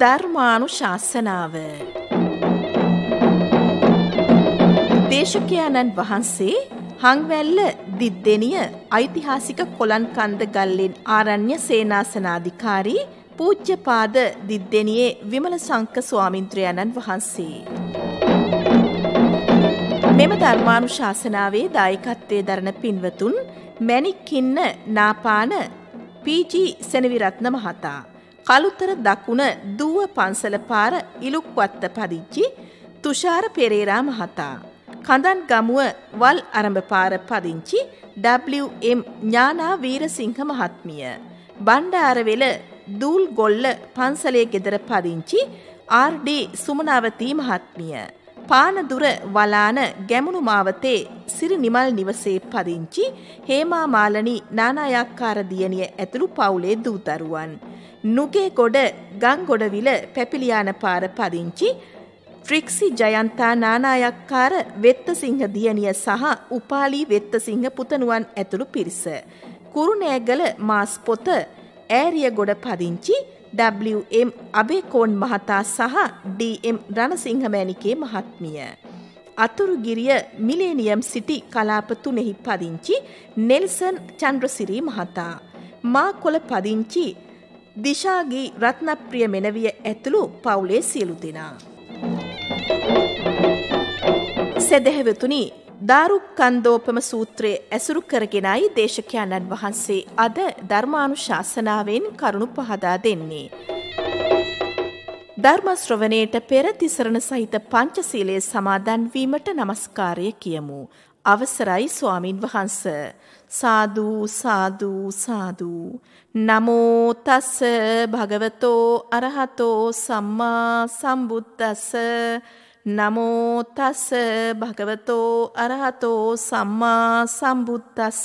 ධර්මානු ශාසනාව දේශකයාණන් වහන්සේ හංවැල්ල දිද්දෙනිය ඓතිහාසික කොළන්කන්ද ගල්ලෙන් ආරණ්‍ය සේනාසනාධිකාරී පූජ්‍යපාද දිද්දෙනියේ විමල සංක ස්වාමින්ද්‍රයණන් වහන්සේ. මෙම ධර්මානු ශාසනාවේ දායකත්වය දරන පින්වතුන් මැනික්කින්න නාපාන පීජී සෙනවිරත්න මහතා. කළුතර දකුණ දුව පන්සල පාර ඉලුක්වත්ත පදිච්චි තුෂාර පෙරේරා මහතා. කඳන් ගමුව වල් අරඹ පාර පදිංචි WM ඥානා වීරසිංහ මහත්මිය. බණ්ඩාරවෙල දූල් ගොල්ල පන්සලේ ගෙදර පදිංචි RD සුමනාවතී මහත්මිය. පානදුර වලාන ගැමුණු මාවතේ සිරි නිමල් නිවසේ පදිංචි හේමා මාලනී නානායක්කාර දියණිය ඇතුළු පවුලේ දූතරුවන්. නුගේ ගොඩ ගංගොඩවිල පැපිලියාන පාර පදිංචි ට්‍රික්සි ජයන්තා නානායක්කාර වෙත්තසිංහ දියණිය සහ උපාලී වෙත්තසිංහ පුතණුවන් ඇතුළු පිරිස. කුරුණෑගල මාස් පොත ඈරිය ගොඩ පදිංචි WM අබේකෝන් මහතා සහ DM රණසිංහ මෑණිකේ මහත්මිය. අතුරුගිරිය මිලේනියම් සිටි කලාප තුනෙහි පදිංචි නෙල්සන් චන්ද්‍රසිරී මහතා. මා කොළ පදිංචි දිශාගී රත්නප්‍රිය මෙනවිය ඇතුළු පවුලේ සියලු දෙනා. සෙදෙහවතුනි දාරුක්කන්දෝපම සූත්‍රයේ ඇසුරු කරගෙනයි දේශකයන්න් වහන්සේ අද ධර්මානු ශාසනාවෙන් කරුණු පහදා දෙන්නේ. ධර්මශ්‍රවනයට පෙර තිසරණ සහිත පංචසීලයේ සමාදන්වීමට නමස්කාරය කියමු. අවසරයි ස්වාමින් වහන්ස. සාධූ සාධූ සාධූ. නමෝ තස්ස භගවතෝ අරහතෝ සම්මා සම්බුද්දස්ස නමෝ තස්ස භගවතෝ අරහතෝ සම්මා සම්බුද්දස්ස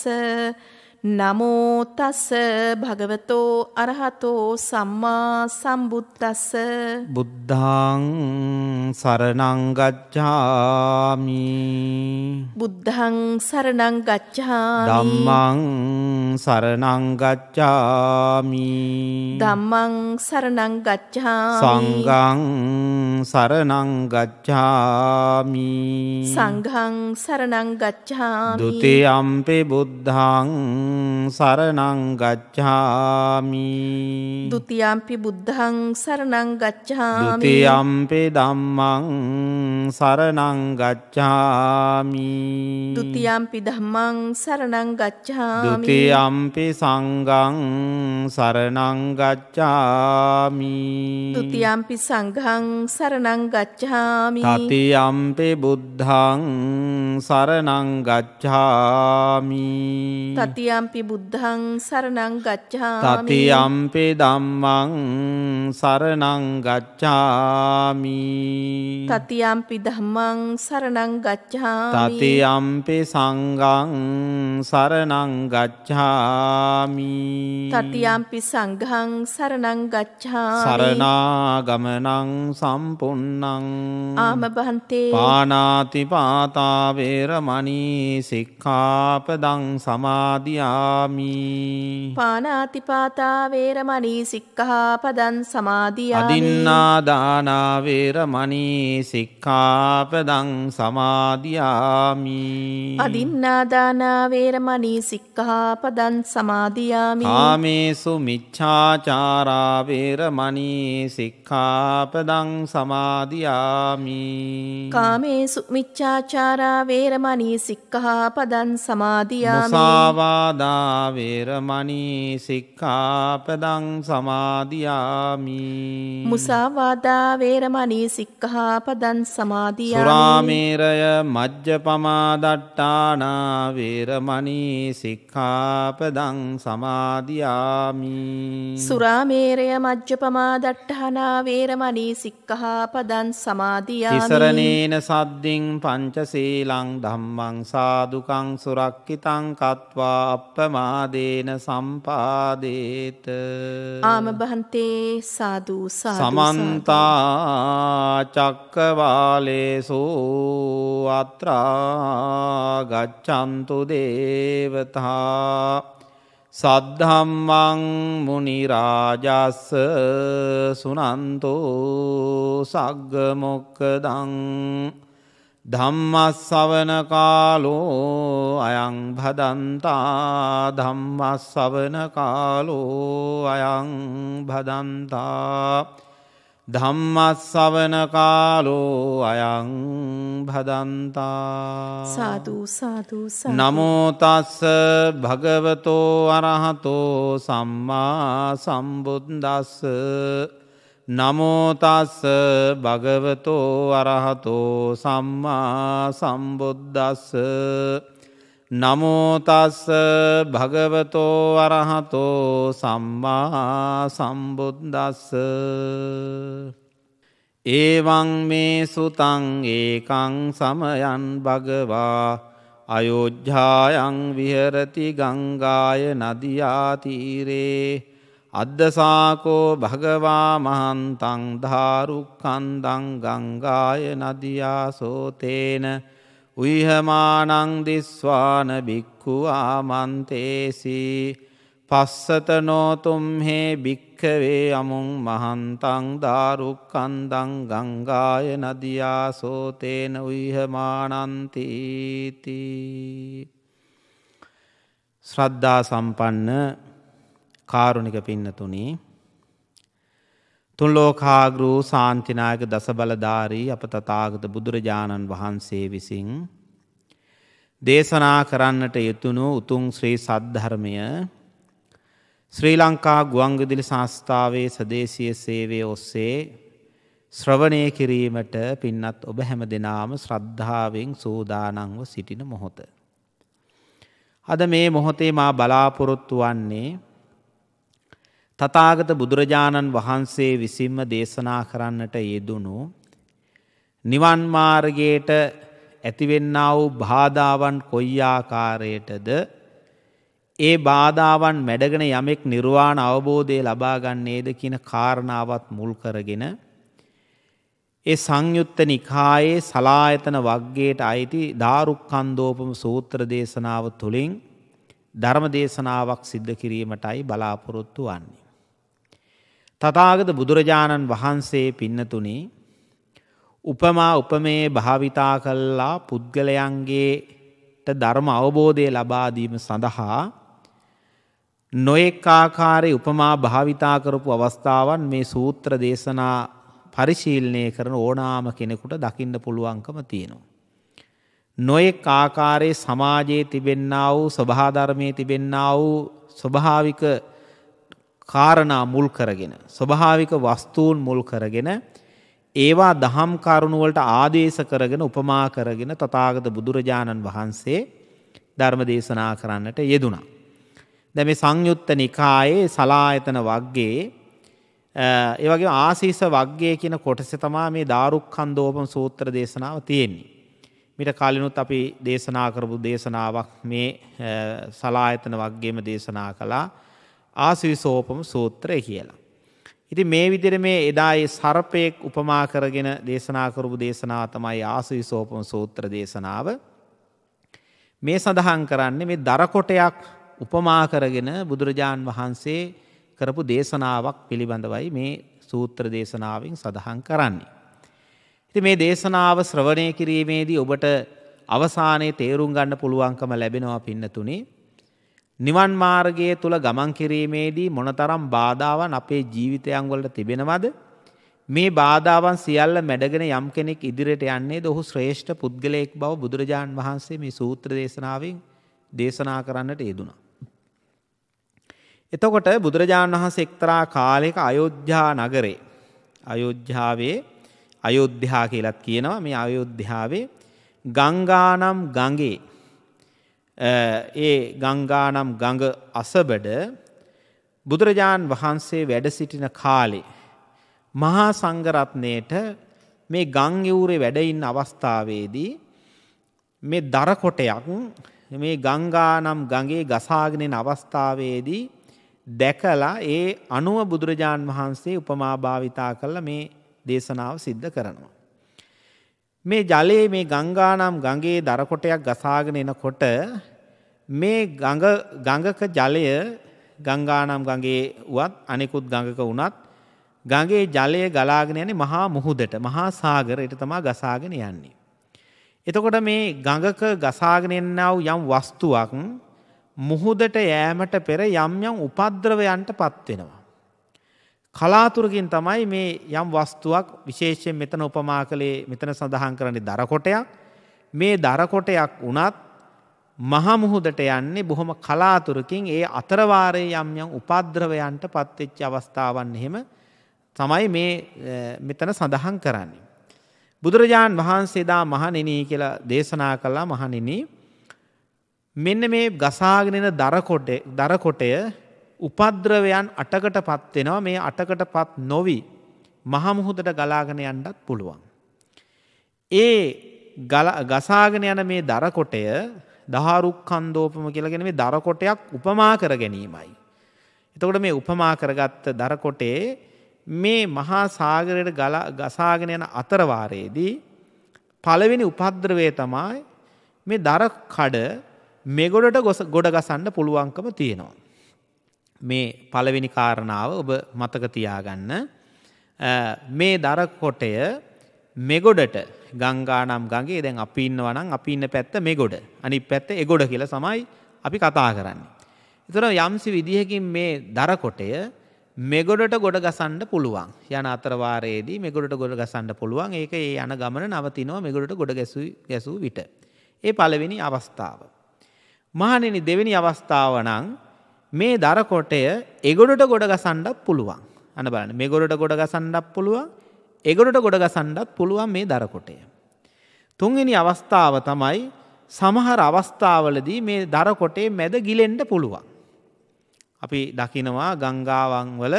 නමෝ තස්ස භගවතෝ අරහතෝ සම්මා සම්බුද්දස්ස. බුද්ධං සරණං ගච්ඡාමි. බුද්ධං සරණං ගච්ඡාමි. ධම්මං සරණං ගච්ඡාමි. ධම්මං සරණං ගච්ඡාමි. සංඝං සරණං ගච්ඡාමි. සංඝං සරණං ගච්ඡාමි. ဒ ුතියම්පි බුද්ධං සරණං ගච්ඡාමි ဒ ුතියම්පි බුද්ධං සරණං ගච්ඡාමි ဒ ුතියම්පි ධම්මං සරණං ගච්ඡාමි ဒ ුතියම්පි ධම්මං සරණං ගච්ඡාමි ဒ ුතියම්පි සංඝං සරණං ගච්ඡාමි ဒ ුතියම්පි සංඝං සරණං ගච්ඡාමි තතියම්පි බුද්ධං සරණං ගච්ඡාමි තතියම් තතියම්පි බුද්ධං සරණං ගච්ඡාමි. තතියම්පි ධම්මං සරණං ගච්ඡාමි. තතියම්පි ධම්මං සරණං ගච්ඡාමි. තතියම්පි සංඝං සරණං ගච්ඡාමි. තතියම්පි සංඝං සරණං ගච්ඡාමි. සරණාගමනං සම්පුන්නං ආම බහන්තේ පානාති පාතා වේරමණී සික්ඛාපදං සමාදියා සමාදියාමි පානාතිපාතා වේරමණී සික්ඛාපදං සමාදියාමි. අදින්නාදානා වේරමණී සික්ඛාපදං සමාදියාමි. අදින්නාදානා වේරමණී සික්ඛාපදං සමාදියාමි. කාමේසු මිච්ඡාචාරා වේරමණී සික්ඛාපදං සමාදියාමි. කාමේසු මිච්ඡාචාරා වේරමණී සික්ඛාපදං සමාදියාමි. මුසාවාද සදා වේරමණී සික්ඛාපදං සමාදියාමි. මුසාවාදා වේරමණී සික්ඛාපදං සමාදියාමි. සුරාමේරය මජ්ජපමා දට්ඨානා වේරමණී සික්ඛාපදං සමාදියාමි. සුරාමේරය මජ්ජපමා දට්ඨානා වේරමණී සික්ඛාපදං සමාදියාමි. තිසරණේන සද්දින් පංචශීලං ධම්මං සාදුකං සුරක්කිතං කତ୍වා අප්පමාදේන සම්පාදේත ආම බහන්තේ සාදු සමන්තා චක්කවාලේසු අත්‍රා ගච්ඡන්තු දේවතා සද්ධම්මං මුනිරාජස්ස සුනන්තෝ සග්ගමොක්කදං ධම්මස්සවන කාලෝ අයං භදන්තා ධම්මස්සවන කාලෝ අයං භදන්තා ධම්මස්සවන කාලෝ අයං භදන්තා සාධූ සාධූ නමෝතස්ස භගවතෝ අරහතෝ සම්මා සම්බුද්දස්ස නමෝතස්ස භගවතෝ අරහතෝ සම්මා සම්බුද්දස්ස. නමෝතස්ස භගවතෝ අරහතෝ සම්මා සම්බුද්දස්ස. ඒවං මේ සුතං ඒකං සමයන් භගවා. අයෝජ්‍යායන් විහරති ගංගාය නදියාතීරේ අද්දසාකෝ භගවා මහන්තං ධාරුක්කන්දං ගංගාය නදියාසෝතේන උයිහමානං දිස්වාන බික්කු ආමන්තේසි පස්සත නෝතුම්හේ භික්කවේ අමුන් මහන්තං දාරුක්කන්දං ගංගාය නදියා සෝතේන උයිහමානන්තීති ශ්‍රද්ධා සම්පන්න කාරුණික පින්නතුනී තුන් ලෝකාග්‍රූ සාන්තිනායක දසබලධාරී අප තතාගත බුදුරජාණන් වහන්සේ විසින් දේශනා කරන්නට යුතුුණු උතුන් ශ්‍රී සද්ධර්මය ශ්‍රී ලංකා ගුවන්ගදිලි සංස්ථාවේ සදේශය සේවය ඔස්සේ ශ්‍රවණය කිරීමට පින්නත් ඔබ හැම දෙනාම ශ්‍රද්ධාවෙන් සූදානංව සිටින මොහොත. අද මේ මොහොතේ මා බලාපොරොත්තු වන්නේ තතාගත බුදුරජාණන් වහන්සේ විසින්ම දේශනා කරන්නට යෙදුණු නිවන් මාර්ගයට ඇතිවෙන්න වූ බාධාවන් කොයියාකාරයටද ඒ බාධාවන් මැඩගෙන යමෙක් නිර්වාණ අවබෝධය ලබාගන්නේද කියන කාරණාවත් මුල් කරගෙන ඒ සංයුත්ත නිකායේ සලායතන වග්ගේට අයිති ධාරුක්කන්දෝපම සූත්‍ර දේශනාව තුළින් ධර්ම දේශනාවක් සිද්ධ කිරීමටයි බලාපොරොත්තු වන්නේ. තතාගත බුදුරජාණන් වහන්සේ පින්නතුනි උපමා උපමේ භාවිතා කල්ලා පුද්ගලයන්ගේට ධර්ම අවබෝධය ලබාදීම සඳහා නොයෙක් ආකාරය උපමා භාවිතා කරපු අවස්ථාවන් මේ සූත්‍ර දේශනා පරිශීලනය කරන ඕනාම කෙනෙකුට දකින්න පුළුවන්කම තියෙනවා. නොයෙක් ආකාරයේ සමාජයේ තිබෙන්න්න වූ ස්වභාධර්මය තිබෙන්න්න වූ ස්වභාවික කාරණා මුල් කරගෙන. ස්වභාවික වස්තුූන් මුල් කරගෙන ඒවා දහම් කරුණුවලට ආදේශ කරගෙන උපමා කරගෙන තතාගත බුදුරජාණන් වහන්සේ ධර්ම දේශනා කරන්නට යෙදුණා. දැ මේ සංයුත්ත නිකායේ සලායතන වක්ගේ ඒවගේ ආසීස වක්ගේ කියන කොටස තමා මේ දාරුක් කන්දෝපම සූත්‍ර දේශනාව තියෙන්නේ. මිට කාලිනුත් අපි දේශනා කරපු දේශනාවක් මේ සලායතන වක්ගේම දේශනා කලා ආසිවිසෝපම සූත්‍රය කියලා. ඉති මේ විදිර මේ එදායි සර්පයෙක් උපමා කරගෙන දේශනා කරපු දේශනා තමයි ආසිවිසෝපම සූත්‍ර දේශනාව. මේ සඳහන් කරන්නේ මේ දරකොටයක් උපමා කරගෙන බුදුරජාණන් වහන්සේ කරපු දේශනාවක් පිළිබඳවයි මේ සූත්‍ර දේශනාවෙන් සඳහන් කරන්නේ. ඉති මේ දේශනාව ශ්‍රවණය කිරීමේදී ඔබට අවසානයේ තේරුම් ගන්න පුළුවන්කම ලැබෙනවා පින්නතුනේ නිවන් මාර්ගය තුළ ගමන් කිරීමේදී මොනතරම් බාධාවන් අපේ ජීවිතයන් වලට තිබෙනවද? මේ බාධාවන් සියල්ල මැඩගෙන යම් කෙනෙක් ඉදිරියට යන්නේ ඔහු ශ්‍රේෂ්ඨ පුද්ගලයෙක් බව බුදුරජාණන් වහන්සේ මේ සූත්‍ර දේශනාවෙන් දේශනා කරන්නට යෙදුණා. එතකොට බුදුරජාණන් වහන්සේ එක්තරා කාලයක අයෝධ්‍යා නගරේ අයෝධ්‍යාවේ අයෝධ්‍යා කියලත් කියනවා. මේ අයෝධ්‍යාවේ ගංගානම් ගඟේ ඒ ගංගානම් ගඟ අසබඩ බුදුරජාණන් වහන්සේ වැඩ සිටින කාලේ මහා සංගරත්නයට මේ ගංයවූරේ වැඩඉන්න අවස්ථාවේදී මේ දරකොටයක් මේ ගංගානම් ගගේ ගසාගෙනෙන අවස්ථාවේදී දැකලා ඒ අනුව බුදුරජාණන් වහන්සේ උපමා භාවිතා කරලා මේ දේශනාව සිද්ධ කරනවා. මේ ජලයේ මේ ගංගානම් ගගේ දරකොටයක් ගසාගෙන එනකොට මේ ගඟක ජලය ගංගානම් ගගේ වුවත් අනෙකුත් ගඟක වුණත් ගඟේ ජලය ගලාගෙන යන්නේ මහා මුහුදට මහා සාගරයට තමා ගසාගෙන යන්නේ. එතකොට මේ ගඟක ගසාගෙන එන්නා වූ යම් වස්තුවක් මුහුදට යෑමට පෙර යම් යම් උපද්‍රවයන්ට පත් වෙනවා. කලාතුරකින් තමයි මේ යම් වස්තුවක් විශේෂයෙන් මෙතන උපමා කළේ මෙතන සඳහන් කරන්නේ දරකොටයක් මේ දරකොටයක් වුණත් මහමුහුදට යන්නේ බොහොම කලාතුරකින් ඒ අතරවාරයේ යම් යම් උපද්‍රවයන්ට පත්වෙච්ච අවස්ථාවන් එහෙම තමයි මේ මෙතන සඳහන් කරන්නේ. බුදුරජාණන් වහන්සේදා මහනෙනී කියලා දේශනා කළා මහනිනී මෙන්න මේ ගසාගෙනෙන දරකොටය උපද්‍රවයන් අටකට පත්වෙනවා මේ අටකට පත් නොවි මහමුහුදට ගලාගෙන යන්නත් පුළුවන්. ඒ ගසාගෙන යන මේ දරකොටය දහරුක් කන්දෝපම කියලගෙන මේ දරකොටයක් උපමා කර ගැනීමයි. එතකොට මේ උපමා කරගත්ත දරකොටේ මේ මහා සාගරයට ගසාගෙන යන අතරවාරයේදී පළවෙනි උපද්‍රවය තමයි මේ දර කඩ මෙගොඩට ගොස ගොඩ ගසන්න පුළුවන්කම තියෙනවා. මේ පළවෙනි කාරණාව ඔබ මතක තියාගන්න මේ දර කොටය මෙගොඩට. ගංගානම් ගගේ දැන් අපි ඉන්නවනම් අපි ඉන්න පැත්ත මෙගොඩ. අනිත් පැත්ත එගොඩ කියලා සමයි අපි කතා කරන්නේ. එතන යම්සි විදිහකින් මේ දර කොටය මෙගොඩට ගොඩ ගසන්න පුළුවන්. යන අතරවාරයේදී මෙගොඩට ගොඩ ගසන්න පුළුවන්. ඒක ඒ යන ගමන නවතිනවා මෙගොඩට ගොඩ ගැසූ විට. ඒ පළවෙනි අවස්ථාව. මහනෙනි දෙවෙනි අවස්ථාව නම් මේ දරකොටය එගොඩට ගොඩ ගසන්ඩත් පුළුවන්. අන බලන්න. මේ ගොඩට ගොඩ ගසන්ඩක් පුළුවන්. එගොඩට ගොඩ ගසන්ඩත් පුළුවන් මේ දරකොටය. තුන්වෙනි අවස්ථාව තමයි සමහර අවස්ථාවලදී මේ දරකොටේ මැද ගිලෙන්ඩ පුළුවන්. අපි දකිනවා ගංගාවන් වල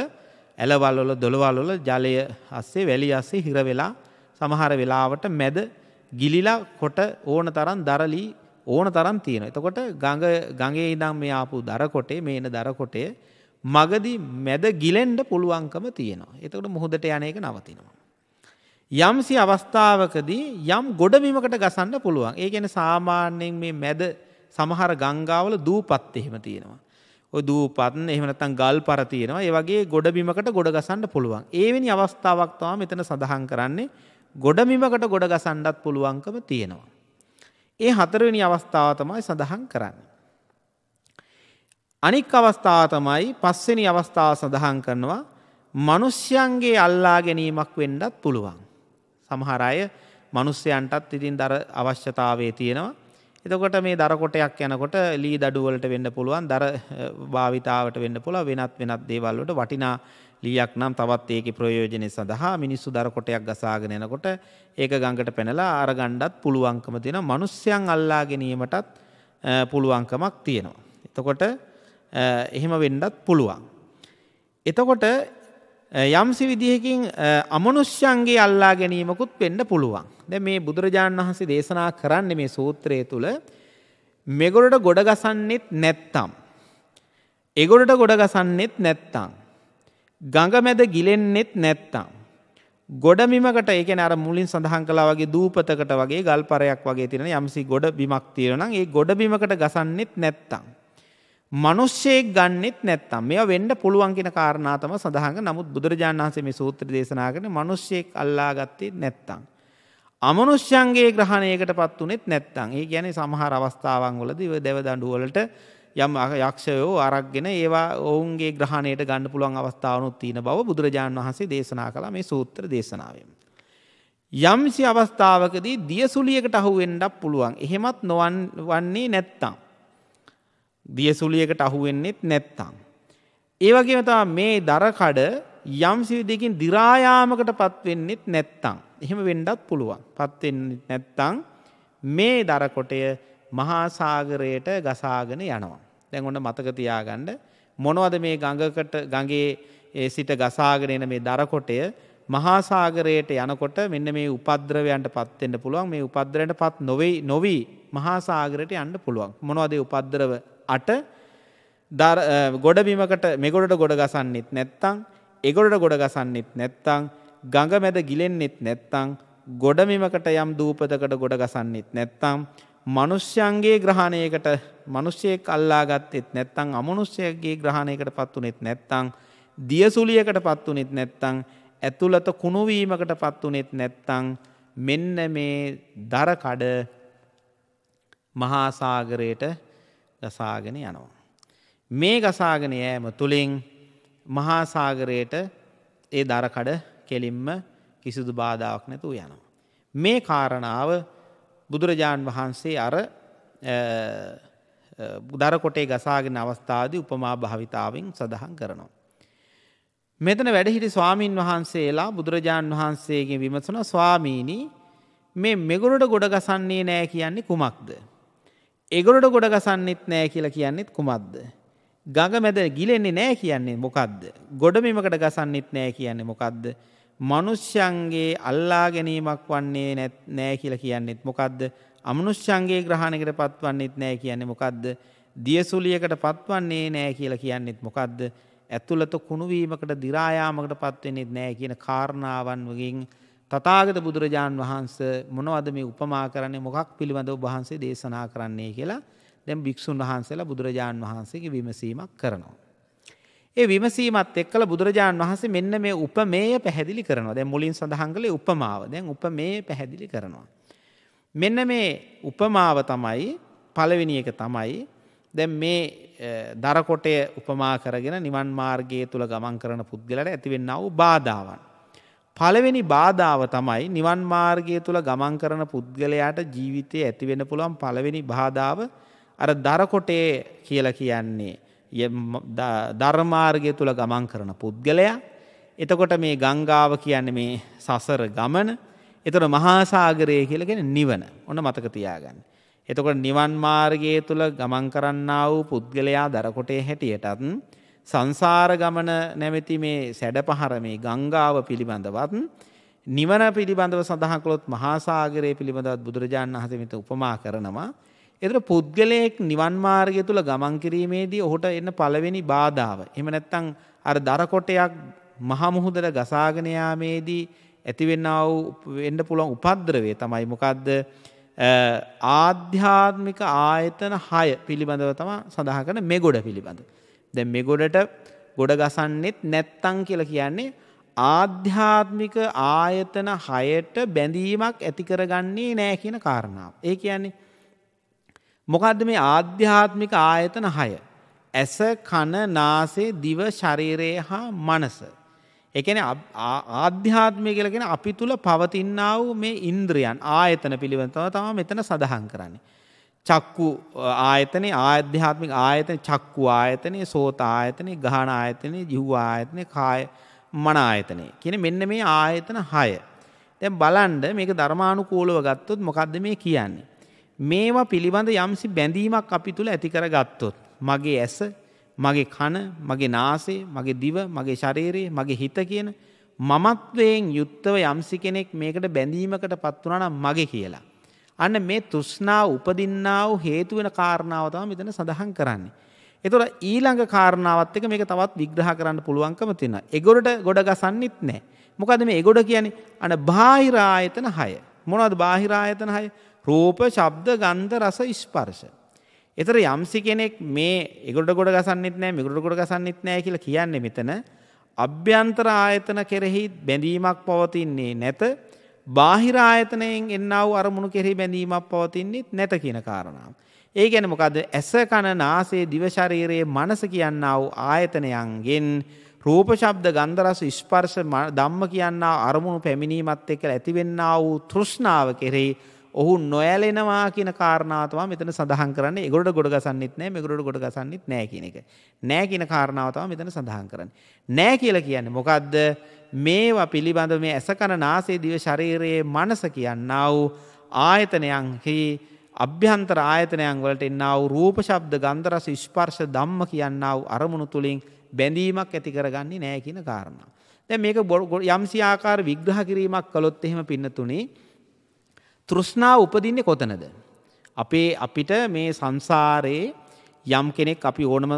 ඇලවල්වල දොළවල්වල ජලය අස්සේ වැලි අස්සේ හිර වෙලා සමහර වෙලාවට මැද ගිලිලා කොට ඕන තරම් දරලී ඕන තරම් තියෙන. එතකොට ගඟ ගඟේ ඉදම් මේ ආපු දරකොටේ මේන දරකොටේ මගදි මැද ගිලෙන්ඩ පුළුවන්කම තියෙනවා. එතකොට මුහුදට යන එක නවතිනවා. යම්සි අවස්ථාවකදී යම් ගොඩබිමකට ගසන්න පුළුවන්. ඒ ගැන සාමාන්‍යයෙන් මේ මැද සමහර ගංගාවල දූපත් එහෙම තියෙනවා. ඔය දූපත්න් එහෙම නැත්නම් ගල් පර තියෙනවා. ඒ වගේ ගොඩබිමකට ගොඩ ගසන්න පුළුවන්. ඒවෙනි අවස්ථාවක් තමයි මෙතන සඳහන් කරන්නේ. ගොඩබිමකට ගොඩ ගසන්නත් පුළුවන්කම තියෙනවා. ඒ හතරවෙනි අවස්ථාව තමයි සඳහන් කරන්නේ. අනික් අවස්ථාව තමයි පස්වෙනි අවස්ථාව සඳහන් කරනවා මිනිස්යන්ගේ අල්ලා ගැනීමක් වෙන්නත් පුළුවන්. සමහර අය මිනිස්යන්ටත් ඉතින් දර අවශ්‍යතාවයේ තියෙනවා. එතකොට මේ දරකොටයක් යනකොට ලී දඩුවලට වෙන්න පුළුවන් දර භාවිතාවට වෙන්න පුළුවන් වෙනත් වෙනත් දේවල් වලට වටිනා ලීයක් නම් තවත් ඒකේ ප්‍රයෝජනෙ සඳහා මිනිස්සු දරකොටයක් ගසාගෙන යනකොට ඒක ගඟට පැනලා අරගන්නත් පුළුවන්කම තියෙනවා. මිනිස්යන් අල්ලා ගැනීමටත් පුළුවන්කමක් තියෙනවා. එතකොට එහෙම වෙන්නත් පුළුවන්. එතකොට යම්සි විදිහකින් අමනුෂ්‍යන්ගේ අල්ලා ගැනීමකුත් වෙන්න පුළුවන්. දැන් මේ බුදුරජාණන් වහන්සේ දේශනා කරන්නේ මේ සූත්‍රය තුල මෙගොඩට ගොඩ ගසන්නෙත් නැත්තම් එගොඩට ගොඩ ගසන්නෙත් නැත්තම් ගඟ මැද ගිලෙන්නෙත් නැත්තම් ගොඩබිමකට ඒ කියන්නේ අර මුලින් සඳහන් කළා වගේ දූපතකට වගේ ගල්පරයක් වගේ තියෙන යම්සි ගොඩ බිමක් තියෙනවා නම් ඒ ගොඩබිමකට ගසන්නෙත් නැත්තම් මිනිස්සෙක් ගන්නෙත් නැත්තම් මේවා වෙන්න පුළුවන් කියන කාරණා තමයි සඳහන් නමුත් බුදුරජාණන් වහන්සේ මේ සූත්‍ර දේශනා කරන්නේ මිනිස්සෙක් අල්ලා ගත්තේ නැත්තම් අමනුෂ්‍යයන්ගේ ග්‍රහණයකටපත් උනේත් නැත්තම් ඒ කියන්නේ සමහර අවස්ථාවන් වලදී ඔය දෙව දඬු වලට යම් යක්ෂයෝ අරක්ගෙන ඒවා ඔවුන්ගේ ග්‍රහණයට ගන්න පුළුවන් අවස්ථාවනුත් තියෙන බව බුදුරජාණන් වහන්සේ දේශනා කළා මේ සූත්‍ර දේශනාවෙන්. යම්සි අවස්ථාවකදී දියසුලියකට අහු වෙන්නත් පුළුවන්. එහෙමත් නොවන් වන්නේ නැත්තම් දියසුලියකට අහුවෙන්නෙත් නැත්තම්. ඒ වගේම තමයි මේ දරකඩ යම් සිවිදකින් දිරායාමකට පත්වෙන්නෙත් නැත්තං. එහෙම වෙන්නත් පුළුවන්. පත්වෙන්නෙත් නැත්තං මේ දරකොටය මහාසාගරයට ගසාගෙන යනවා. දැන් ඔන්න මතක තියාගන්න මොනවද මේ ගඟකට ගඟේ සිට ගසාගෙන එන මේ දරකොටය මහාසාගරයට යනකොට මෙන්න මේ උපද්‍රවයන්ට පත්වෙන්න පුළුවන් මේ උපද්‍රයට පත් නොවෙයි නොවී මහාසාගරයට යන්න පුළුවන් මොනවද උපද්‍රව අට ගොඩබිමකට මෙගොඩට ගොඩ ගසන්නෙත් නැත්තං එගොඩට ගොඩ ගසන්නෙත් නැත්තං ගඟ මැද ගිලෙන්නෙත් නැත්තං ගොඩමිමකට යම් දූපතකට ගොඩ ගසන්නෙත් නැත්තං මනුෂ්‍යන්ගේ ග්‍රහණයකට මනුෂ්‍යයෙක් අල්ලා ගත්තෙත් නැත්තං අමනුෂ්‍යයගේ ග්‍රහණයකට පත්වනෙත් නැත්තං දියසුලියකට පත්වනෙත් නැත්තං ඇතුළත කුණුවීමකට පත්වනෙත් නැත්තං මෙන්න මේ දරකඩ මහාසාගරයට ගසාගෙන යනවා. මේ ගසාගෙන යෑම තුළින් මහාසාගරයට ඒ දරකඩ කෙලින්ම කිසිදු බාධාවක් නැතුව යනවා. මේ කාරණාව බුදුරජාණන් වහන්සේ අර දරකොටේ ගසාගෙන අවස්ථාද උපමා භාවිතාවෙන් සඳහන් කරනවා. මෙතන වැඩහිටි ස්වාමීන් වහන්සේලා බුදුරජාණන් වහන්සේගේ විමසන ස්වාමීණී මේ මෙගුරුට ගොඩ ගසන්නේ නෑ කියන්නේ කුමක්ද. එගොඩ ගොඩ ගසන්නෙත් නෑ කියලා කියන්නෙත් කුමක්ද. ගඟ මැද ගිලෙන්නේ නෑ කියන්නේ මොකක්ද. ගොඩමිමකට ගසන්නෙත් නෑ කියන්නේ මොකක්ද. මනුෂ්‍යන්ගේ අල්ලා ගැනීමක් වන්නේ නෑ කියල කියන්නෙත් මොකක්ද අමනුෂ්‍යන්ගේ ග්‍රහණකට පත්වන්නෙත් නෑ කියන්නේ මොකක්ද දියසුලියකට පත්වන්නේ නෑ කියල කියන්නෙත් මොකක්ද ඇතුළත කුණුවීමකට දිරායාමකට පත්වෙන්නෙත් නෑ කියන කාරණාවන් වගින් තතාගත බුදුරජාණන් වහන්ස මොනවද මේ උපමා කරන්නේ මොකක් පිළිබඳව වහන්සේ දේශනා කරන්නේ කියලා දැම් භික්‍ෂූන් වහන්සේලා බුදුරජාණන් වහන්සේගේ විමසීමක් කරනවා. ඒ විමසීමත් එක්කල බුදුරජාණන් වහන්සේ මෙන්න මේ උපමේය පැහැදිලි කරනවා දැන් මුලින් සඳහන් කළේ උපමාව දැන් උපමේය පැහැදිලි කරනවා. මෙන්න මේ උපමාව තමයි පළවෙනි එක තමයි දැන් මේ දරකොටය උපමා කරගෙන නිවන් මාර්ගය තුළ ගමන් කරන පුද්ගලට ඇතිවෙන්න වූ බාධාවන්. පළවෙනි බාධාව තමයි නිවන් මාර්ගය තුළ ගමන් කරන පුද්ගලයාට ජීවිතය ඇතිවෙන පුළුවන් පළවෙනි බාධාව අර දරකොටේ කියල කියන්නේ. ධර්මාර්ගය තුළ ගමන් කරන පුද්ගලයා එතකොට මේ ගංගාව කියන්නේ මේ සසර ගමන එතොට මහාසාගරය කියලගෙන නිවන ඔන්න මතක තියාගන්න. එතකොට නිවන් මාර්ගය තුළ ගමන් කරන්න වූ පුද්ගලයා දරකොටේ හැටියටත් සංසාර ගමන නැමැති මේ සැඩ පහර මේ ගංගාව පිළිබඳවත් නිවන පිළිබඳව සඳහකොළොත් මහාසාගරය පිළිබඳවත් බුදුරජාණන් හසමිත උපමා කරනවා එතර පුද්ගලයෙක් නිවන් මාර්ගය තුළ ගමන් කිරීමේදී ඔහුට එන්න පළවෙනි බාධාව. එම නැත්තං අර දරකොටයක් මහමුහුදර ගසාගනයාමේදී ඇතිවෙන්න වෙන්න පුළුවන් උපද්‍රවේ තමයි මොකක්ද ආධ්‍යාත්මික ආයතන හය පිළිබඳව තම සඳහා කන මෙගොඩ පිළිබඳ. දැ මෙගොඩට ගොඩ ගසන්නෙත් නැත්තං කියල කියන්නේ ආධ්‍යාත්මික ආයතන හයට බැඳීමක් ඇතිකරගන්නේ නෑ කියන කාරණාව. ඒ කියන්නේ මොකක්ද මේ ආධ්‍යාත්මික ආයතන හය. ඇස කන නාසේ දිව ශරීරය හා මනස. එකන ආධ්‍යාත්මය කියලගෙන අපි තුළ පවතින්නාව මේ ඉන්ද්‍රියන් ආයතන පිළිබඳව තම මෙතන සඳහන් කරන්නේ. චක්කු ආයතන ආධ්‍යාත්මික ආයතන චක්කු ආයතනය සෝත ආයතනය ගහන ආයතනය ජිව්ව ආයතනය කාය මන ආයතනය කියන මෙන්න මේ ආයතන හය. දැ බලන්ඩ මේක ධර්මානුකූලව ගත්තොත් මොකක්ද මේ කියන්නේ. මේවා පිළිබඳ යම්සි බැඳීමක් අපි තුළ ඇතිකර ගත්තොත්. මගේ ඇස මගේ කන මගේ නාසේ මගේ දිව මගේ ශරීරයේ මගේ හිත කියන මමත්වයෙන් යුත්තව යම්සි කෙනෙක් මේකට බැඳීමකට පත්වනනම් මගේ කියලා. අන්න මේ තුෂ්නාව උපදින්නාව හේතුවෙන කාරණාවතාව මෙතන සඳහන් කරන්නේ. එතොට ඊළඟ කාරණාවත් එක මේක තවත් විග්‍රහ කරන්න පුළුවන්කම තින. එගොඩට ගොඩ ගසන්නෙත් නෑ. මොකද මේ එගොඩ කියන්නේ අන බාහිරායතන හය. මොනවද බාහිරායතන හය රූප ශබ්ද ගන්ධ රස ස්පර්ශ. එතර යම්සි කෙනෙක් මේ එගොඩ ගොඩ ගසන්නෙත් නෑ මිගුට ගොඩ ගසන්නෙත් නෑ කියල කියන්නේ මෙතන අභ්‍යන්තර ආයතන කෙරෙහි බැඳීමක් පවතින්නේ නැත බාහිරායතනයෙන් එන්නව අරමුණු කෙරෙහි බැඳීමක් පවතින්නෙත් නැත කියන කාරණාව. ඒ ගැන මොකද ඇස කණ නාසේ දිවශරීරයේ මනස කියන්න වූ ආයතනයන්ගෙන් රූප ශබ්ද ගන්ධරස ස්පර්ශ ධම්ම කියන්න අරමුණු පැමිණීමත් එක්ක ඇතිවෙන්න වූ තෘෂ්ණාව කෙරෙහි ඔහු නොයලෙනවා කියන කාරණාවතවා මෙතන සඳහන් කරන්න එගොඩ ගොඩ ගසන්නෙත් නෑ මෙගොඩ ගොඩ ගසන්නෙත් නෑ කියන එක. නෑ කියන කාරණාවතවා මෙතන සඳහන් කරන්න. නෑ කියල කියන්නේ මොකක්ද මේවා පිළිබඳ මේ ඇසකන නාසේ දිව ශරීරයේ මනස කියන්න වූ ආයතනයන්හි අභ්‍යන්තර ආයතනයන් වලට එන්නාව රූප ශබ්ද ගන්දරස ස්පර්ශ ධම්ම කියන්නාව අරමුණු තුළින් බැඳීමක් ඇති කරගන්නේ නෑ කියන කාරණා. දැ මේක බො යම්සි ආකාර විග්‍රහ කිරීමක් කළොත් එහෙම පින්නතුනේ තෘෂ්ණාව උපදින්නේ කොතනද. අපේ අපිට මේ සංසාරයේ යම් කෙනෙක් අපි ඕනම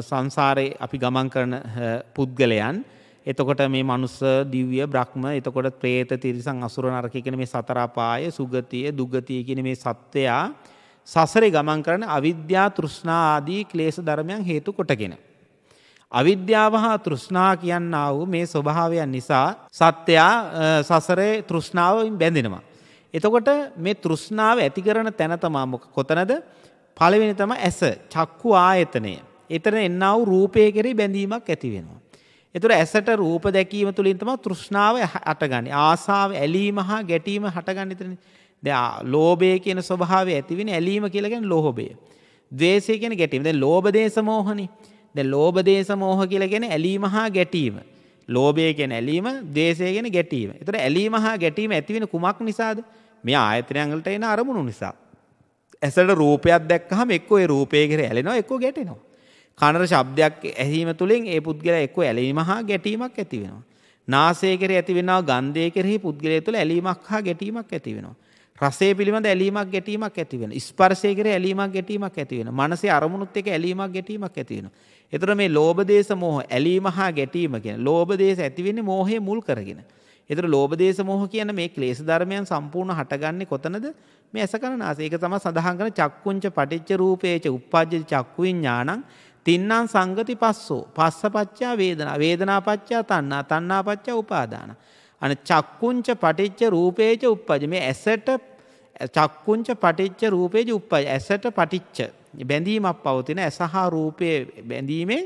සංසාරය අපි ගමන් කරන පුද්ගලයන් එතකොට මේ මනුස්ස දිව්‍ය බ්‍රහ්ම එතකොට ප්‍රේත තිරිසං අසුර නරක කියන මේ සතරපාය සුගතිය දුගතිය කියන මේ සත්වයා සසරේ ගමන් කරන අවිද්‍යා තෘෂ්ණා ආදී ක්ලේශ ධර්මයන් හේතු කොටගෙන. අවිද්‍යාව හා තෘෂ්ණා කියන්න වූ මේ ස්වභාවයන් නිසා සත්‍යයා සසරේ තෘෂ්ණාවෙන් බැඳෙනවා. එතකොට මේ තෘෂ්ණාව ඇති කරන තැන තමා මොක කොතනද පළවෙනි තම ඇස චක්කු ආයතනය. එතන එන්නා වූ රූපය කෙරෙහි බැඳීමක් ඇති වෙනවා. එතුර ඇසට රූප දැකීම තුළින් තම තෘෂ්ණාව අටගනි ආසාාව ඇලීම හා ගැටීම හටගන්නතරන ද ලෝබය කියන ස්වභාව ඇතිවෙන ඇලීම කියලගෙන ලෝහොබය. දවේශය කියෙන ගැටීම ද ලෝබදේශ මෝහනි ද ලෝබදේශ මෝහ කියලගෙන ඇලීම හා ගැටීම. ලෝබය කියෙන ඇලීම දේශයගෙන ගැටීම. එතර ඇලීම හා ගැටීම ඇතිවෙන කුමක් නිසාද මේ ආයතනයන්ගලට එන අරමුණු නිසා. ඇසට රූපයක් දැක්කහම එක්කෝ රූපය කර ඇලෙනවා එක්කෝ ගැටෙනවා. කනර ශබ්දයක් ඇහීම තුළින් ඒ පුද්ගල එක්ක ඇලීම හා ගැටීමක් ඇති වෙනවා. නාසය කෙර ඇති වෙනවා ගන්ධය කෙරෙහි පුද්ගලය තුළ ඇලීමක් හා ගැටීමක් ඇති වෙනවා. රසේ පිළිබඳ ඇලීමක් ගැටීමක් ඇති වෙන. ස්පර්ශය කෙර ඇලීමක් ගැටීමක් ඇති වෙන. මනසේ අරමුණුත් එක්ක ඇලීමක් ගැටීමක් ඇති වෙනවා. එතකොට මේ ලෝභ දේශ මොහ ඇලීම හා ගැටීම කියන ලෝභ දේශ ඇති වෙන්නේ මෝහය මුල් කරගෙන. එතකොට ලෝභ දේශ මොහ කියන මේ ක්ලේශ ධර්මයන් සම්පූර්ණ හටගන්නේ කොතනද? මේ අසකරන ආසය. ඒක තමයි සඳහන් කරන චක්කුංච පටිච්ච රූපේච උප්පජ්ජති චක්කු විඥානං තින්නම් සංගති පස්සෝ. පස්ස පච්චා වේදනා. වේදනා පච්චා තන්නා තන්නා පච්චා උපාදාන. අන චක්කුංච පටිච්ච රූපේච උප්පජ මේ ඇසට චක්කුංච පටිච්ච රූපේජ උප්පජ ඇසට පටිච්ච. බැඳීමක් පවතින ඇසහා රූපය බැඳීමේ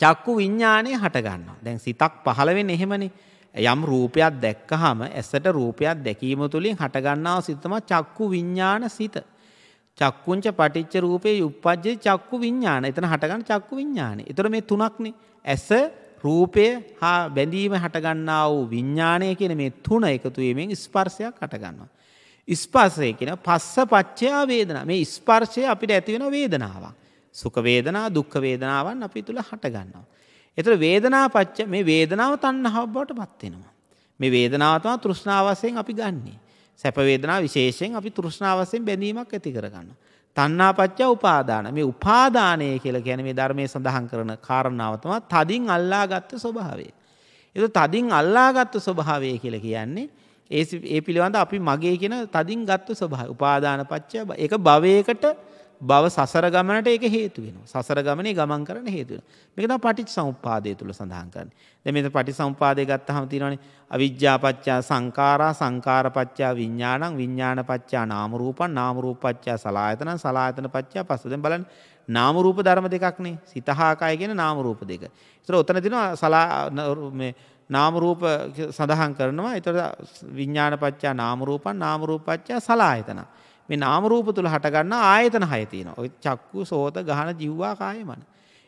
චක්කු විඤ්ඥානය හටගන්න දැන් සිතක් පහළවෙන් එහෙමනි. යම් රූපයක් දැක්කහම ඇසට රූපයක් දැකීම තුළින් හටගන්නාව සිතම චක්කු විඤ්ඥාන සිත. චක්කුංච පටිච්ච රූපේ උප්පජ්ජේ චක්කු විඤ්ඥාන එතන හටගන්න චක්කු විඤ්ඥාන එතර මේ තුනක්නේ ඇස රූපය හා බැඳීම හටගන්නා වූ විඤ්ඥානය කියන මේ තුන එකතුවීමෙන් ස්පර්ශයක් හටගන්නවා. ස්පර්ශය කියෙන පස්ස පච්චයා වේදන මේ ස්පර්ශය අපිට ඇතිවෙන වේදනාවක්. සුක වේදනා දුක්ඛ වේදනාවන් අපි තුළ හටගන්නවා. එතර වේදනා පච්ච මේ වේදනාව තන්න හබ්බට පත්වෙනවා. මේ වේදනාවතම තෘෂ්ණාවසයෙන් අපි ගන්නේ. සැපවේදනා විශේෂයෙන් අපි තෘෂ්ණාවසයෙන් බැඳීමක් ඇති කරගන්න. තන්නාපච්චා උපාදාන මේ උපාදානය කියලා කියන මේ ධර්මය සඳහන් කරන කාරණාවතම තදින් අල්ලාගත්ත ස්වභාවේ. එතු තදින් අල්ලාගත්ත ස්වභාවය කියල කියන්නේ ඒ ඒ පිළිබඳ අපි මගේ කියෙන තදින් ගත්ත ස්වභා උපාදාන පච්චා එක භවයකට බව සසර ගමනට ඒක හේතු වෙන සසර ගමනේ ගමන් කරන හේතුව මේකත පටිච් සම්පාදය තුළ සඳහන් කරන්න. දෙමත පටි සම්පාදය ගත්ත හමතිනවන අවිද්‍යාපච්චා සංකාරා සංකාරපච්චා විඤ්ඥානං විඤ්ඥාන පච්චා නාමරූපන් නාමරූපච්චා සලායතන සලායතන පච්චා පස්සද බලන් නාමරූප ධර්ම දෙකක්නේ. සිතහාකායගෙන නාමරූප දෙක. තර ඔතන තින සලා නාමරූප සඳහන් කරනවා. එතට විඤ්ඥාන පච්චා නාමරූපන් නාමරූපච්චා සලායතනා. මේ නාමරූප තුළ හටගන්න ආයතන හයතියන ඔය චක්කු සෝත ගහන ජිව්වා කායමන.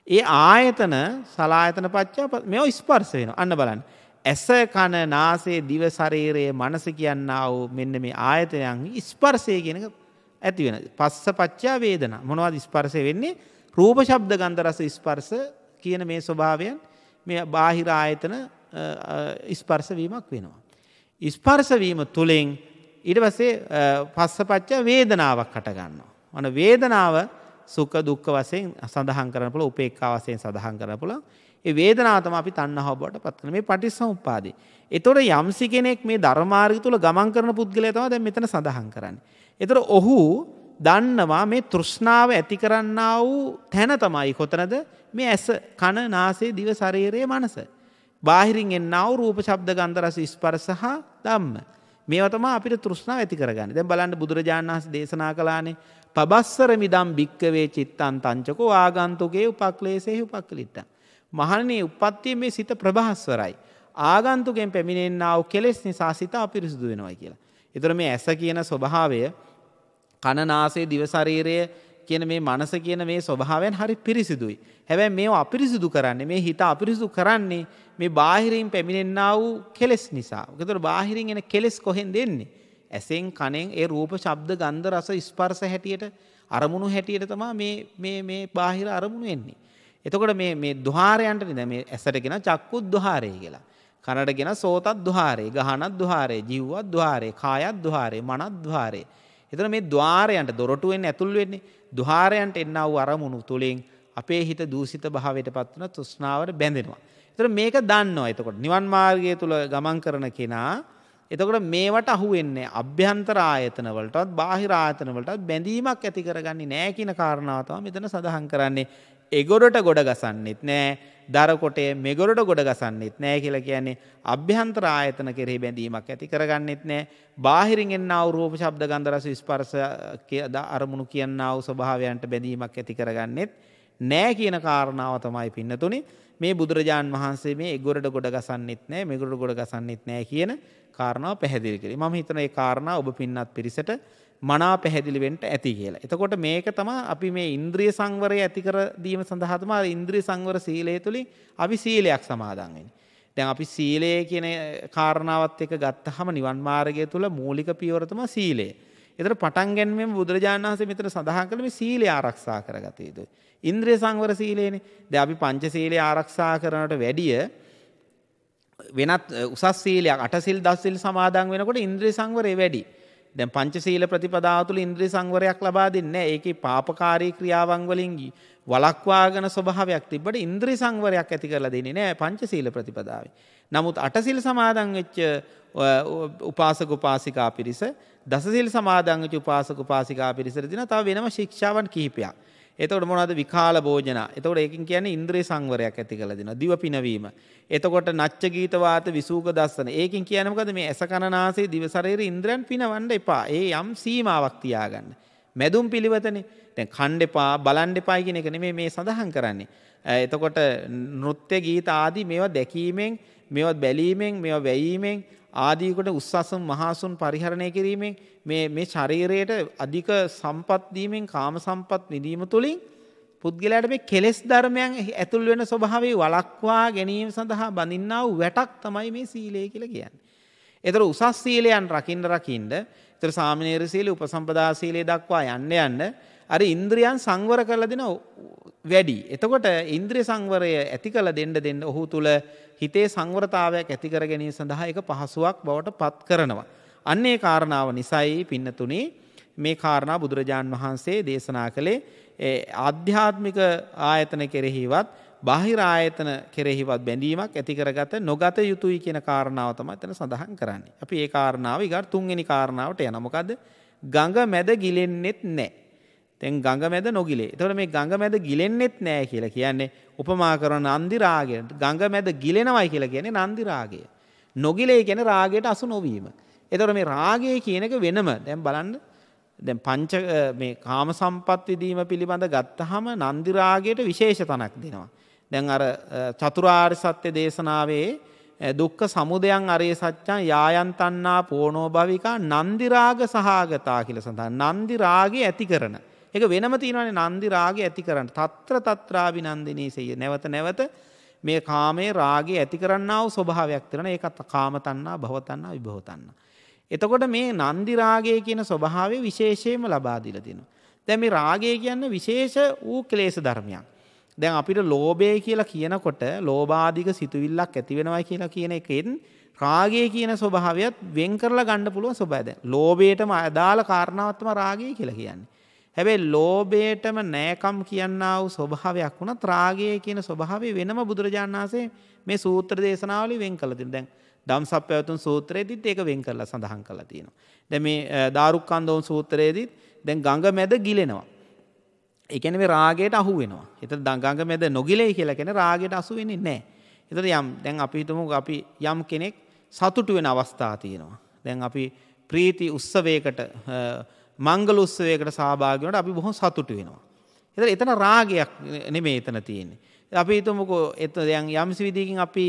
ඒ ආයතන සලායතන පච්චා මෙ ස්පර්ස වෙන අන්න බලන්න. ඇස කණ නාසේ දිව සරේරයේ මනස කියන්න වූ මෙන්න මේ ආයතනයන් ස්පර්සය කියෙනක ඇති වෙන. පස්ස පච්චා වේදන මොනවද ස්පර්සය වෙන්නේ රූප ශබ්ද ගන්ධරස ස්පර්ස කියන මේ ස්වභාවයන් මේ බාහිර ආයතන ස්පර්සවීමක් වෙනවා. ස්පර්සවීම තුළින් ඊට පස්සේ පස්සපච්ච වේදනාවක් හටගන්නවා. අන වේදනාව සුක දුක්ක වසයෙන් සඳහන් කරන පුළ උපේක්කා වසයෙන් සඳහන් කරන පුළ ඒ වේදනාතම අපි තන්නහව බට පත්වන මේ පටිස් සම්පාදේ. එතොට යම්සි කෙනෙක් මේ ධර්මාර්ග තුළ ගමන් කරන පුද්ගලයතම දැ මෙතන සඳහන් කරන්න. එතර ඔහු දන්නවා මේ තෘෂ්ණාව ඇති කරන්න වූ තැන තමයි කොතනද මේ ඇස කණ නාසේ දිව සරේරයේ මනස. බාහිරින් එන්නාව රූප ශබ්ද ගන්ධරස ස්පර්සහ දම්ම. මේවතම අපිට තෘෂ්ණාව ඇති කරගන්න දැ බලන්න බුදුරජාණන් වහස දේශනා කලානේ පබස්සර මිදම් භික්කවේ චිත්තන් තංචකෝ ආගන්තුගේ උපක්ලේසෙහි උපක්ලිට්ට. මහනේ උපත්තිය මේ සිත ප්‍රභහස්වරයි. ආගන්තුගෙන් පැමිණෙන්න්නාව කෙලෙස් නිසා සිත අපිරිසුදු වෙනවා කියලා. එතර මේ ඇස කියන ස්වභාවය කණනාසේ දිවශරීරය කියන මේ මනස කියන මේ ස්වභාවයන් හරි පිරිසිදුයි. හැබැයි මේ අපිරිසිදු කරන්නේ මේ හිත අපිරිසු කරන්නේ මේ බාහිරින් පැමිණෙන්න්න වූ කෙලෙස් නිසා. ගෙතර බාහිරින් එන කෙලෙස් කොහෙන් දෙන්නේ. ඇසෙන් කනෙන් ඒ රූප ශබ්ද ගන්ධ රස ස්පර්ස හැටියට අරමුණු හැටියට තමා මේ බාහිර අරමුණු එන්නේ. එතකොට මේ දුහාරයන්ට නිද මේ ඇසටගෙන චක්කුත් දුහාරය කියලා. කනට ගෙන සෝතත් දුහාරේ ගහනත් දුහාරේ ජීවත් දුහාරේ කායත් දුහාරේ මනත් දුහාරේ. එතන මේ ద్వාරයන්ට දොරටුවෙන් ඇතුල් වෙන්නේ දුහාරයන්ට එන්න වූ අරමුණු තුළින් අපේ හිත දූසිත භාවයට පත්වන තෘෂ්ණාවට බැඳෙනවා. තර මේක දන්නවා එතකොට නිවන් මාර්ගය තුළ ගමන් කරන කෙනා එතකොට මේවට අහුවෙන්නේ අභ්‍යන්තර ආයතන වලටත් බාහිර ආයතන වලටත් බැඳීමක් ඇති කරගන්නේ නැහැ කියන කාරණාව තමයි මෙතන සඳහන් කරන්නේ. එගොඩට ගොඩ ගසන්නෙත් නෑ. දරකොටේ මෙගොඩට ගොඩ ගසන්නෙත් නෑ කියලා කියන්නේ අභ්‍යන්තර ආයතන කෙරෙහි බැඳීමක් ඇති කරගන්නෙත් නෑ. බාහිරින් එන්නා වූ රූප ශබ්ද ගන්ධ රස ස්පර්ශ අරමුණු කියන්නා වූ ස්වභාවයන්ට බැඳීමක් ඇති කරගන්නෙත් නෑ කියන කාරණාව තමයි පින්නතුනේ. මේ බුදුරජාන් වහන්සේ මේ එගොඩට ගොඩ ගසන්නෙත් නෑ මෙගොඩට ගොඩ ගසන්නෙත් නෑ කියන කාරණාව පැහැදිලි කරේ. මම හිතනවා මේ කාරණා ඔබ පින්නත් පිරිසට මනා පැහැදිලි වෙන්න ඇති කියලා. එතකොට මේක තමයි අපි මේ ඉන්ද්‍රිය සංවරය ඇති කර දීම සඳහා තමයි ඉන්ද්‍රිය සංවර සීලය තුලින් අපි සීලයක් සමාදන් වෙන්නේ. දැන් අපි සීලය කියන කාරණාවත් එක්ක ගත්තහම නිවන් මාර්ගය තුල මූලික පියවර තමයි සීලය. ඒතර පටන් ගැනීමෙන් බුදුරජාණන් වහන්සේ මෙතන සඳහන් කළ මේ සීලය ආරක්ෂා කරගත යුතුයි. ඉන්ද්‍රිය සංවර සීලයනේ. දැන් අපි පංච සීලය ආරක්ෂා කරනට වැඩිය වෙනත් උසස් සීලයක් අටසිල් දස්සිල් සමාදන් වෙනකොට ඉන්ද්‍රිය සංවරය වැඩි. දැන් පංචශීල ප්‍රතිපදාව තුළ ඉන්ද්‍රිය සංවරයක් ලබා දෙන්නේ නැහැ. ඒකේ පාපකාරී ක්‍රියාවන් වලින් වළක්වාගෙන ස්වභාවයක් තිබ්බට ඉන්ද්‍රිය සංවරයක් ඇති කරලා දෙන්නේ නැහැ පංචශීල ප්‍රතිපදාවේ. නමුත් අටසිල් සමාදන් වෙච්ච උපාසක උපාසිකා පිරිස දසසිල් සමාදන් වෙච්ච උපාසක උපාසිකා පිරිසට දින තව වෙනම ශික්ෂාවන් කිහිපයක්. එතකොට මොනවද විකාල භෝජන. එතකොට ඒකින් කියන්නේ ඉන්ද්‍රිය සංවරයක් ඇති කළ දෙනවා. දිව පිනවීම. එතකොට නච්ච ගීත වාත විසූක දස්සන. ඒකින් කියන්නේ මොකද මේ ඇස කන නාසය දිව ශරීර ඉන්ද්‍රයන් පිනවන්න එපා. ඒ යම් සීමාවක් තියාගන්න. මැදුම් පිළිවෙතනේ. දැන් කණ්ඩ එපා බලන්න එපා කියන එක නෙමෙයි මේ සඳහන් කරන්නේ. එතකොට නෘත්‍ය ගීත ආදී මේවා දැකීමෙන් මේවා බැලීමෙන් මේවා වැයීමෙන් ආදීකොට උස්සසුන් මහසුන් පරිහරණය කිරීමෙන් මේ මේ ශරීරයට අධික සම්පත් දීමෙන් කාම සම්පත් විඳීම තුළින් පුද්ගලයාට මේ කෙලෙස් ධර්මයන් ඇතුල් වෙන ස්වභාවය වළක්වා ගැනීම සඳහා බඳින්නා වූ වැටක් තමයි මේ සීලය කියලා කියන්නේ. ඒතර උසස් සීලයන් රකින්න රකින්න ඒතර සාමනීර සීලය උපසම්පදා සීලය දක්වා යන්න යන්න අර ඉන්ද්‍රියන් සංවර කරලා දෙන වැඩි. එතකොට ඉන්ද්‍රිය සංවරය ඇති කළ දෙන්න දෙන්න ඔහු තුල හිතේ සංවරතාවයක් ඇති කර ගැනීම සඳහා ඒක පහසුවක් බවට පත් කරනවා. අන්නේ කාරණාව නිසයි පින්නතුනේ මේ කාරණා බුදුරජාන් වහන්සේ දේශනා කළේ ආධ්‍යාත්මික ආයතන කෙරෙහිවත් බාහිර ආයතන කෙරෙහිවත් බැඳීමක් ඇති කරගත නොගත යුතුයි කියන කාරණාව තමයි එතන සඳහන් කරන්නේ. අපි ඒ කාරණාව ඊගාට තුන්වෙනි කාරණාවට යනවා. මොකද්ද? ගඟ මැද ගිලෙන්නෙත් නැහැ. දැන් ගඟ මැද නොගිලේ. එතකොට මේ ගඟ මැද ගිලෙන්නෙත් නැහැ කියලා කියන්නේ උපමා කරන නන්දි රාගයට. ගඟ මැද ගිලෙනවයි කියලා කියන්නේ නන්දි රාගය. නොගිලේ කියන්නේ රාගයට අසු නොවීම. එතකොට මේ රාගය කියන එක වෙනම දැන් බලන්න දැන් පංච මේ කාම සම්පත් විදීම පිළිබඳ ගත්තාම නන්දි රාගයට විශේෂ තනක් දෙනවා. දැන් අර චතුරාර්ය සත්‍ය දේශනාවේ දුක්ඛ සමුදයන් අරේ සත්‍යං යායන් තණ්හා පෝනෝ භවිකා නන්දි රාග සහාගතා කියලා සඳහන්. නන්දි රාගය ඇති කරන ඒක වෙනම තියෙනවානේ නන්දි රාගය ඇති කරන්න. తත්‍ර తත්‍රාවි නන්දිනී සෙය. නැවත නැවත මේ කාමයේ රාගය ඇති කරන්නා වූ ස්වභාවයක් තියෙනවා. ඒකත් කාම තණ්හා, භව තණ්හා, විභව තණ්හා. එතකොට මේ නන්දි රාගය කියන ස්වභාවය විශේෂයෙන්ම ලබා දීලා තියෙනවා. දැන් මේ රාගය කියන්නේ විශේෂ වූ ක්ලේශ ධර්මයක්. දැන් අපිට ලෝභය කියලා කියනකොට ලෝභාදික සිතුවිල්ලක් ඇති වෙනවා කියලා කියන එකෙන් රාගය කියන ස්වභාවයත් වෙන් කරලා ගන්න පුළුවන් ස්වභාවය. දැන් ලෝභයටම අදාළ කාරණාවක් තමයි රාගය කියලා කියන්නේ. හැබැයි ලෝභයටම නෑකම් කියන්නා වූ ස්වභාවයක් වුණත් රාගය කියන ස්වභාවය වෙනම බුදුරජාණන් වහන්සේ මේ සූත්‍ර දේශනාවලින් වෙන් කළා තියෙනවා. දැන් ධම්සප් පැවතුම් සූත්‍රයේදීත් ඒක වෙන් කරලා සඳහන් කරලා තියෙනවා. දැන් මේ දාරුක්කන්දෝන් සූත්‍රයේදීත් දැන් ගඟ මැද ගිලෙනවා. ඒ කියන්නේ මේ රාගයට අහු වෙනවා. ඒතර ගඟ මැද නොගිලෙයි කියලා කියන්නේ රාගයට අසු වෙන්නේ නැහැ. ඒතර යම් දැන් අපි හිතමු අපි යම් කෙනෙක් සතුටු වෙන අවස්ථා තියෙනවා. දැන් අපි ප්‍රීති උත්සවයකට මංගල උත්සවයකට සහභාගී වුණාට අපි බොහොම සතුටු වෙනවා. ඒතර එතන රාගයක් නෙමෙයි එතන තියෙන්නේ. අපි හිතමුකෝ එතන දැන් යම්සි විදිහකින් අපි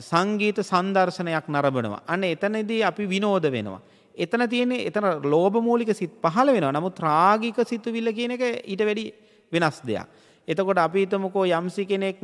සංගීත සංදර්ශනයක් නරඹනවා. අන්න එතනදී අපි විනෝද වෙනවා. එතන තියෙන්නේ එතන ලෝභ මූලික සිත් පහළ වෙනවා. නමුත් රාගික සිතුවිල්ල කියන එක ඊට වැඩි වෙනස් දෙයක්. එතකොට අපි හිතමුකෝ යම්සි කෙනෙක්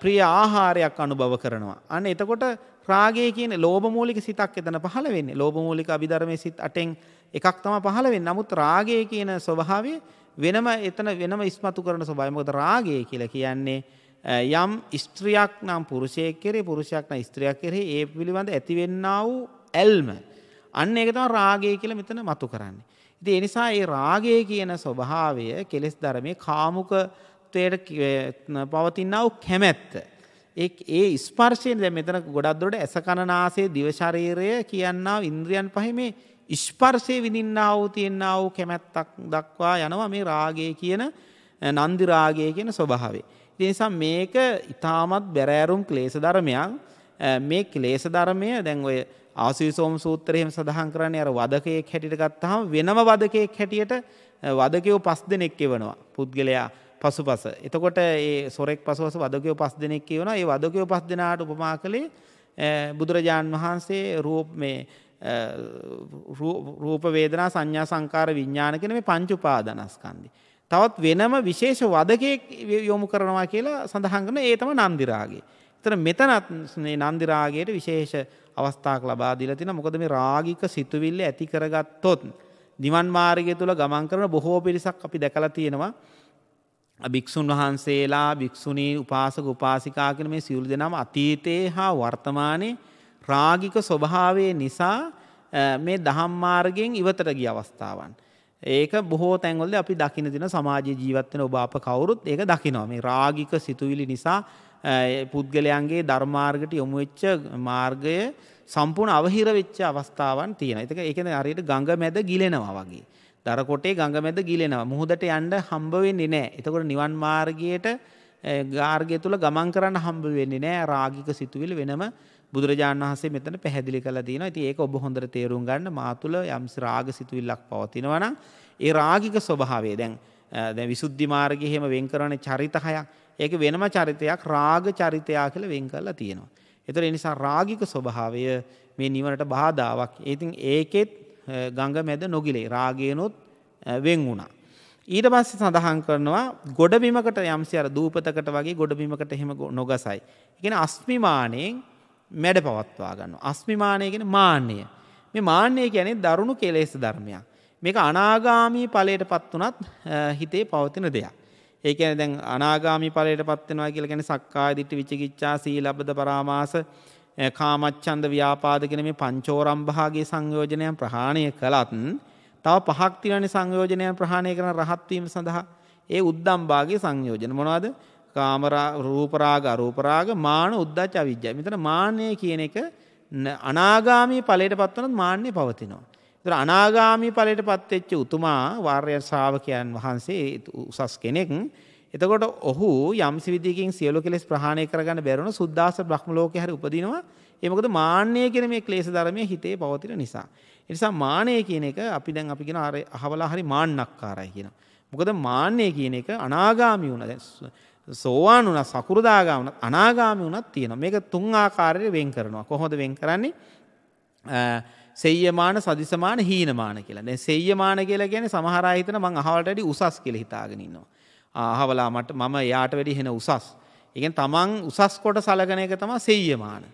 ප්‍රිය ආහාරයක් අනුභව කරනවා. අන්න එතකොට රාගය කියන ලෝභ මූලික සිතක් එතන පහළ වෙන්නේ. ලෝභ මූලික අභිධර්මයේ සිත් අටෙන් එකක් තමයි පහළ වෙන්නේ. නමුත් රාගය කියන ස්වභාවය වෙනම එතන වෙනම ඉස්මතු කරන ස්වභාවය. මොකද රාගය කියලා කියන්නේ යම් ස්ත්‍රියක් නම් පුරුෂයෙක් කෙරේ පුරුෂයක් නම් ස්ත්‍රියක් කෙරේ ඒ පිළිබඳ ඇතිවෙන්නා වූ ඇල්ම. අන්න ඒක තමයි රාගය කියලා මෙතන මතු කරන්නේ. ඉතින් ඒ නිසා මේ රාගය කියන ස්වභාවය කෙලෙස් ධර්මයේ කාමුකත්වයට පවතිනා වූ කැමැත්ත. ඒ ස්පර්ශයෙන් දැන් මෙතන ගොඩක් දුරට ඇස කන නාසය දිව ශරීරය කියන්නා ඉන්ද්‍රියන් පහේ මේ ස්පර්ශයේ විඳින්නා වූ තියෙනා වූ කැමැත්තක් දක්වා යනවා මේ රාගය කියන නන්දි රාගය කියන ස්වභාවය. ඒ නිසා මේක ඊටමත් බැරෑරුම් ක්ලේශ ධර්මයක්. මේ ක්ලේශ ධර්මය දැන් ඔය ආසීසෝම සූත්‍රයෙන් සඳහන් කරන්නේ අර වදකයෙක් හැටියට ගත්තාම වෙනම වදකයෙක් හැටියට වදකයෝ පස් දෙනෙක් එවනවා. පුද්ගලයා පසුපස. එතකොට ඒ සොරෙක් පසුවස වදකයෝ පස් දෙනෙක් කියවනවා. ඒ වදකයෝ පස් දෙනාට උපමා කළේ බුදුරජාන් වහන්සේ රූප මේ රූප වේදනා සංඥා සංකාර විඥාන කියන මේ පංච උපාදානස්කන්ධය. තවත් වෙනම විශේෂ වදකයෙක් යොමු කරනවා කියලා සඳහන් කරන ඒ තමයි නන්දි රාගය. එතන මෙතනත් මේ නන්දි රාගයට විශේෂ අවස්ථාවක් ලබා දීලා තිනවා. මොකද මේ රාගික සිතුවිල්ල ඇති කරගත්තොත් නිවන් මාර්ගය තුල ගමන් කරන බොහෝ පිරිසක් අපි දැකලා තියෙනවා. භික්ෂුන් වහන්සේලා භික්ෂුණී උපාසක උපාසිකා කියන මේ සියලු දෙනාම අතීතයේ හා වර්තමානයේ රාගික ස්වභාවය නිසා මේ දහම් මාර්ගයෙන් ඉවතට ගිය අවස්ථාවන්. ඒක බොහෝ තැන්වලදී අපි දකින්න දින සමාජයේ ජීවත් වෙන ඔබ අප කවුරුත් ඒක දකිනවා. මේ රාගික සිතුවිලි නිසා පුද්ගලයන්ගේ ධර්මාර්ගයට යොමු වෙච්ච මාර්ගය සම්පූර්ණ අවහිර වෙච්ච අවස්ථාවන් තියෙනවා. ඒක ඒ කියන්නේ හරියට ගඟ මැද ගිලෙනවා වගේ. දර කොටේ ගඟ මැද ගිලෙනවා. මුහුදට යන්න හම්බ වෙන්නේ නැහැ. එතකොට නිවන් මාර්ගයට ගාර්ගය තුල ගමන් කරන්න හම්බ වෙන්නේ නැහැ. රාගික සිතුවිලි වෙනම බුදුරජාණන් වහන්සේ මෙතන පැහැදිලි කරලා තියෙනවා. ඉතින් ඒක ඔබ හොඳට තේරුම් ගන්න මා තුල යම්සි රාග සිතුවිල්ලක් පවතිනවා නම් ඒ රාගික ස්වභාවය දැන් දැන් විසුද්ධි මාර්ගයේ එහෙම වෙන් කරන චරිත හයක්. ඒක වෙනම චරිතයක් රාග චරිතය කියලා වෙන් කරලා තියෙනවා. ඒතර ඒ නිසා රාගික ස්වභාවය මේ නිවනට බාධාවක්. ඉතින් ඒකෙත් ගඟ මැද නොගිලේ රාගයනොත් වෙන් වුණා. ඊට පස්සේ සඳහන් කරනවා ගොඩබිමකට යම්සි අර දූපතකට වගේ ගොඩබිමකට එහෙම නොගසයි. ඒ කියන්නේ අස්මිමාණයෙන් මැඩ පවත්වා ගන්නවා. අස්මිමානය කියන මාන්නය. මේ මාන්නය කියන්නේ දරුණු කෙලෙස් ධර්මයක්. මේක අනාගාමී ඵලයට පත් වුණත් හිතේ පවතින දෙයක්. ඒ කියන්නේ දැන් අනාගාමී ඵලයට පත් වෙනවා කියලා කියන්නේ සක්කාය දිට්ඨි විචිකිච්ඡා සීලබ්බද පරාමාස කාමච්ඡන්ද ව්‍යාපාද කියන මේ පංචෝරම් භාගයේ සංයෝජනයන් ප්‍රහාණය කළත් තව පහක් තියෙනනේ සංයෝජනයන් ප්‍රහාණය කරන රහත් වීම සඳහා ඒ උද්දම් භාගයේ සංයෝජන මොනවද කාමරා රූපරාග අරූපරාග මාන උද්දච්ච අවිජ්ජා මෙතන මාන්නය කියන එක අනාගාමී ඵලයට පත් වුණොත් මාන්නය පවතිනවා ඒතර අනාගාමී ඵලයට පත් වෙච්ච උතුමා වාර්ය ශ්‍රාවකයන් වහන්සේ උසස් කෙනෙක් එතකොට ඔහු යම්සි විදියකින් සියලු කෙලෙස් ප්‍රහාණය කරගන්න බැරුණ සුද්දාස බ්‍රහ්ම ලෝකේ හරි උපදිනවා. ඒ මොකද මාන්නය කියන මේ ක්ලේශ ධර්මයේ හිතේ පවතින නිසා. ඒ නිසා මාන්නය කියන එක අපි දැන් අපි කියන අර අහවලා හරි මාන්නක්කාරයි කියනවා. මොකද මාන්නය කියන එක අනාගාමී වුණා. දැන් සෝවාන් වුණා, සකු르දාගාම වුණා, අනාගාමී වුණත් තියෙනවා. මේක තුන් ආකාරයට වෙන් කරනවා. කොහොමද වෙන් කරන්නේ? සෙය්‍යමාන සදිසමාන හීනමාන කියලා. දැන් සෙය්‍යමාන කියලා කියන්නේ සමහර අය හිතන මං අහවලට වැඩි උසස් කියලා හිතාගෙන ඉන්නවා. අහවලා මට මම එයාට වැඩි හෙන උසස්. ඉගෙන් තමන් උසස් කොට සලකන එක තමයි සෙය්‍යමාන.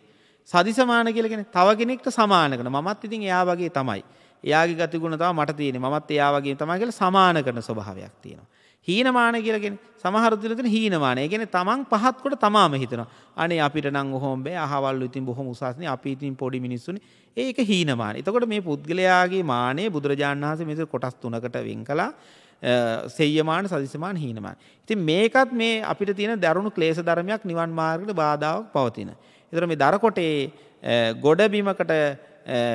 සදිසමාන කියලා කියන්නේ තව කෙනෙක්ට සමාන කරන. මමත් ඉතින් එයා වගේ තමයි. එයාගේ ගතිගුණ තමයි මට තියෙන්නේ. මමත් එයා වගේ තමයි කියලා සමාන කරන ස්වභාවයක් තියෙනවා. හීනමාන කියලා කියන්නේ සමහර දුරට හීනමාන. ඒ කියන්නේ තමන් පහත් කොට තමාම හිතනවා. අනේ අපිට නම් ඔහොම බෑ. අහවල් ඉතින් බොහොම උසස්නේ. අපි ඉතින් පොඩි මිනිස්සුනේ. ඒක හීනමාන. එතකොට මේ පුද්ගලයාගේ මානය බුදුරජාණන් වහන්සේ මෙතන කොටස් තුනකට වෙන් කළා. සෙය්‍යමාන සදිසමාන හීනමාන. ඉතින් මේකත් මේ අපිට තියෙන දරුණු ක්ලේශ ධර්මයක් නිවන් මාර්ගයට බාධාවක් පවතින. ඒතර මේ දරකොටේ ගොඩබිමකට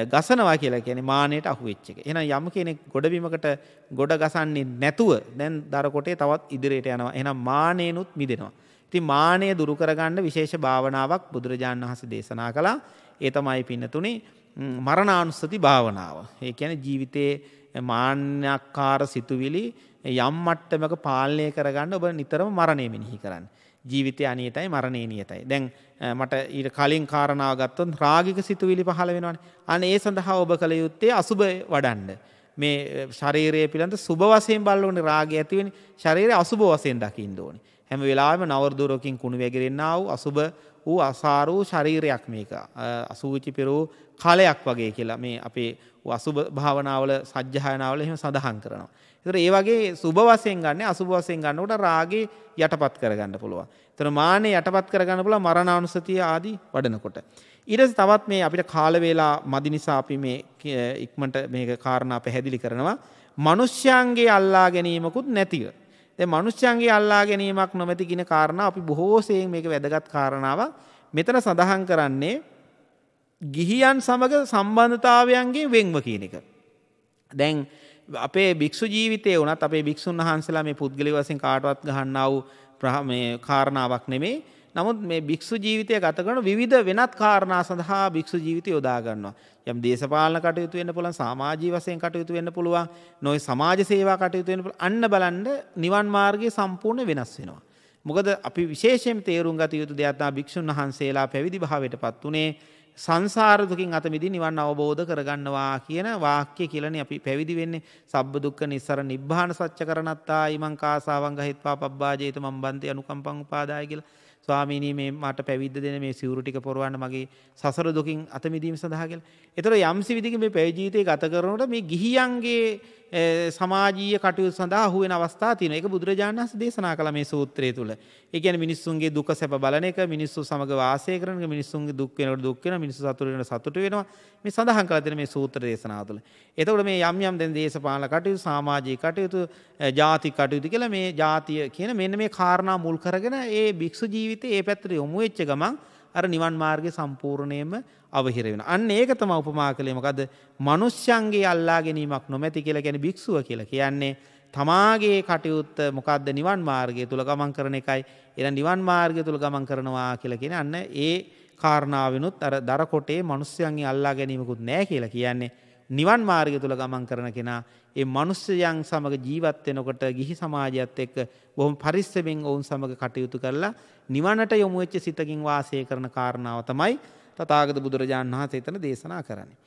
ගසනවා කියලා කියන්නේ මානෙට අහු වෙච්ච එක. එහෙනම් යම් කෙනෙක් ගොඩබිමකට ගොඩ ගසන්නේ නැතුව දැන් දරකොටේ තවත් ඉදිරියට යනවා. එහෙනම් මානෙනුත් මිදෙනවා. ඉතින් මානය දුරු කරගන්න විශේෂ භාවනාවක් බුදුරජාණන් වහන්සේ දේශනා කළා. ඒ තමයි පින්නතුනේ මරණානුස්සති භාවනාව. ඒ කියන්නේ ජීවිතයේ මාන්‍යක්කාර සිතුවිලි යම් මට්ටමක පාලනය කරගන්න ඔබ නිතරම මරණය මෙනෙහි කරන්න. ජීවිතය අනියතයි මරණය නියතයි. දැන් මට ඊට කලින් කාරණාව ගත්තොත් රාගික සිතුවිලි පහළ වෙනවනේ. අන්න ඒ සඳහා ඔබ කළ යුත්තේ අසුබ වඩන්න. මේ ශරීරය පිළිබඳ සුබ වශයෙන් බලන්න රාගය ඇති වෙන්නේ. ශරීරය අසුබ වශයෙන් දකින්න ඕනේ. හැම වෙලාවෙම නවරදුරකින් කුණු වැగిරෙන්නා වූ අසුබ වූ අසාර වූ ශරීරයක් මේක. අසූචි පෙරූ කලයක් වගේ කියලා මේ අපේ අසුබ භාවනාවල සජ්ජායනාවල එහෙම සඳහන් කරනවා. ඒතර ඒ වගේ සුබ වශයෙන් ගන්න අසුබ වශයෙන් ගන්නකොට රාගේ යටපත් කරගන්න පුළුවන්. ඒතර මානෙ යටපත් කරගන්න පුළුවන් මරණානුසතිය ආදී වඩනකොට. ඊට පස්සේ තවත් මේ අපිට කාල වේලා මදි නිසා අපි මේ ඉක්මනට මේක කාරණා පැහැදිලි කරනවා. මිනිස්යාන්ගේ අල්ලා ගැනීමකුත් නැතිව දැන් මනුෂ්‍යයන්ගේ අල්ලා ගැනීමක් නොමැති කියන කාරණා අපි බොහෝසෙයින් මේක වැදගත් කාරණාවක්. මෙතන සඳහන් කරන්නේ ගිහියන් සමග සම්බන්ධතාවයන්ගේ වෙන්ව කියන එක. දැන් අපේ භික්ෂු ජීවිතය වනත් අපේ භික්ෂුන් වහන්සලා මේ පුද්ගලි වසින් කාටවත් ගහන්නාව මේ කාරණාවක් නෙමේ නමුත් මේ භික්ෂු ජීවිතය ගත කරන විවිධ වෙනත් කාරණා සඳහා භික්ෂු ජීවිතය යොදාගන්නවා. යම් දේශපාලන කටයුතු වෙන්න පුළුවන් සමාජී වශයෙන් කටයුතු වෙන්න පුළුවන් නොයි සමාජ සේවා කටයුතු වෙන්න පුළුවන් අන්න බලන්න නිවන් මාර්ගය සම්පූර්ණ වෙනස් වෙනවා. මොකද අපි විශේෂයෙන් තේරුම් ගත යුතු දෙයක් තමයි භික්ෂුන් වහන්සේලා පැවිදි භාවයට පත් උනේ සංසාර දුකින් අත මිදී නිවන් අවබෝධ කරගන්නවා කියන වාක්‍ය කියලානේ අපි පැවිදි වෙන්නේ. සබ්බ දුක්ඛ නිස්සර නිබ්බාන සත්‍ය කරණත්තා ඊමං කාසාවං ගහිත්වා පබ්බාජේත මම්බන්තේ අනුකම්පං උපාදාය කියලා. ස්වාමීනී මේ මට පැවිද්ද දෙන මේ සිවුරු ටික පොරවන්න මගේ සසර දුකින් අත මිදීම සඳහා කියලා. ඒතර යම්සි විදිහකින් මේ පැවිදි ජීවිතය ගත කරනකොට මේ ගිහියන්ගේ සමාජීය කටයුතු සඳහා අහුවෙන අවස්ථා තියෙනවා. ඒක බුදුරජාණන් වහන්සේ දේශනා කළා මේ සූත්‍රය තුල. ඒ කියන්නේ මිනිස්සුන්ගේ දුක සැප බලන එක, මිනිස්සු සමග වාසය කරන එක, මිනිස්සුන්ගේ දුක් වෙනකොට දුක් වෙනවා, මිනිස්සු සතුට වෙනකොට සතුට වෙනවා. මේ සඳහන් කරලා තියෙන මේ සූත්‍ර දේශනාව තුළ. එතකොට මේ යම් යම් දැන් දේශපාලන කටයුතු, සමාජීය කටයුතු, ජාතික කටයුතු කියලා මේ ජාතිය කියන මෙන්න මේ කාරණා මුල් කරගෙන ඒ භික්ෂු ජීවිතේ ඒ පැත්තට යොමු වෙච්ච ගමන් අර නිවන් මාර්ගය සම්පූර්ණයෙන්ම අවහිර වෙන. අන්න ඒක තමයි උපමා කළේ මොකද මිනිස්යන්ගේ අල්ලා ගැනීමක් නොමැති කියලා කියන්නේ භික්ෂුව කියලා කියන්නේ තමාගේ කටයුත්ත මොකද්ද නිවන් මාර්ගය තුල ගමන් කරන එකයි. එහෙනම් නිවන් මාර්ගය තුල ගමන් කරනවා කියලා කියන්නේ අන්න ඒ කාරණාවෙනුත් අර දර කොටේ මිනිස්යන්ගේ අල්ලා ගැනීමකුත් නැහැ කියලා කියන්නේ නිවන් මාර්ගය තුල ගමන් කරන කෙනා ඒ මිනිස්යන් සමග ජීවත් වෙනකොට ගිහි සමාජයත් එක්ක බොහොම පරිස්සමෙන් ඔවුන් සමග කටයුතු කරලා නිවනට යොමු වෙච්ච සිතකින් වාසය කරන කාරණාව තමයි තථාගත බුදුරජාණන් වහන්සේ එතන දේශනා කරන්නේ.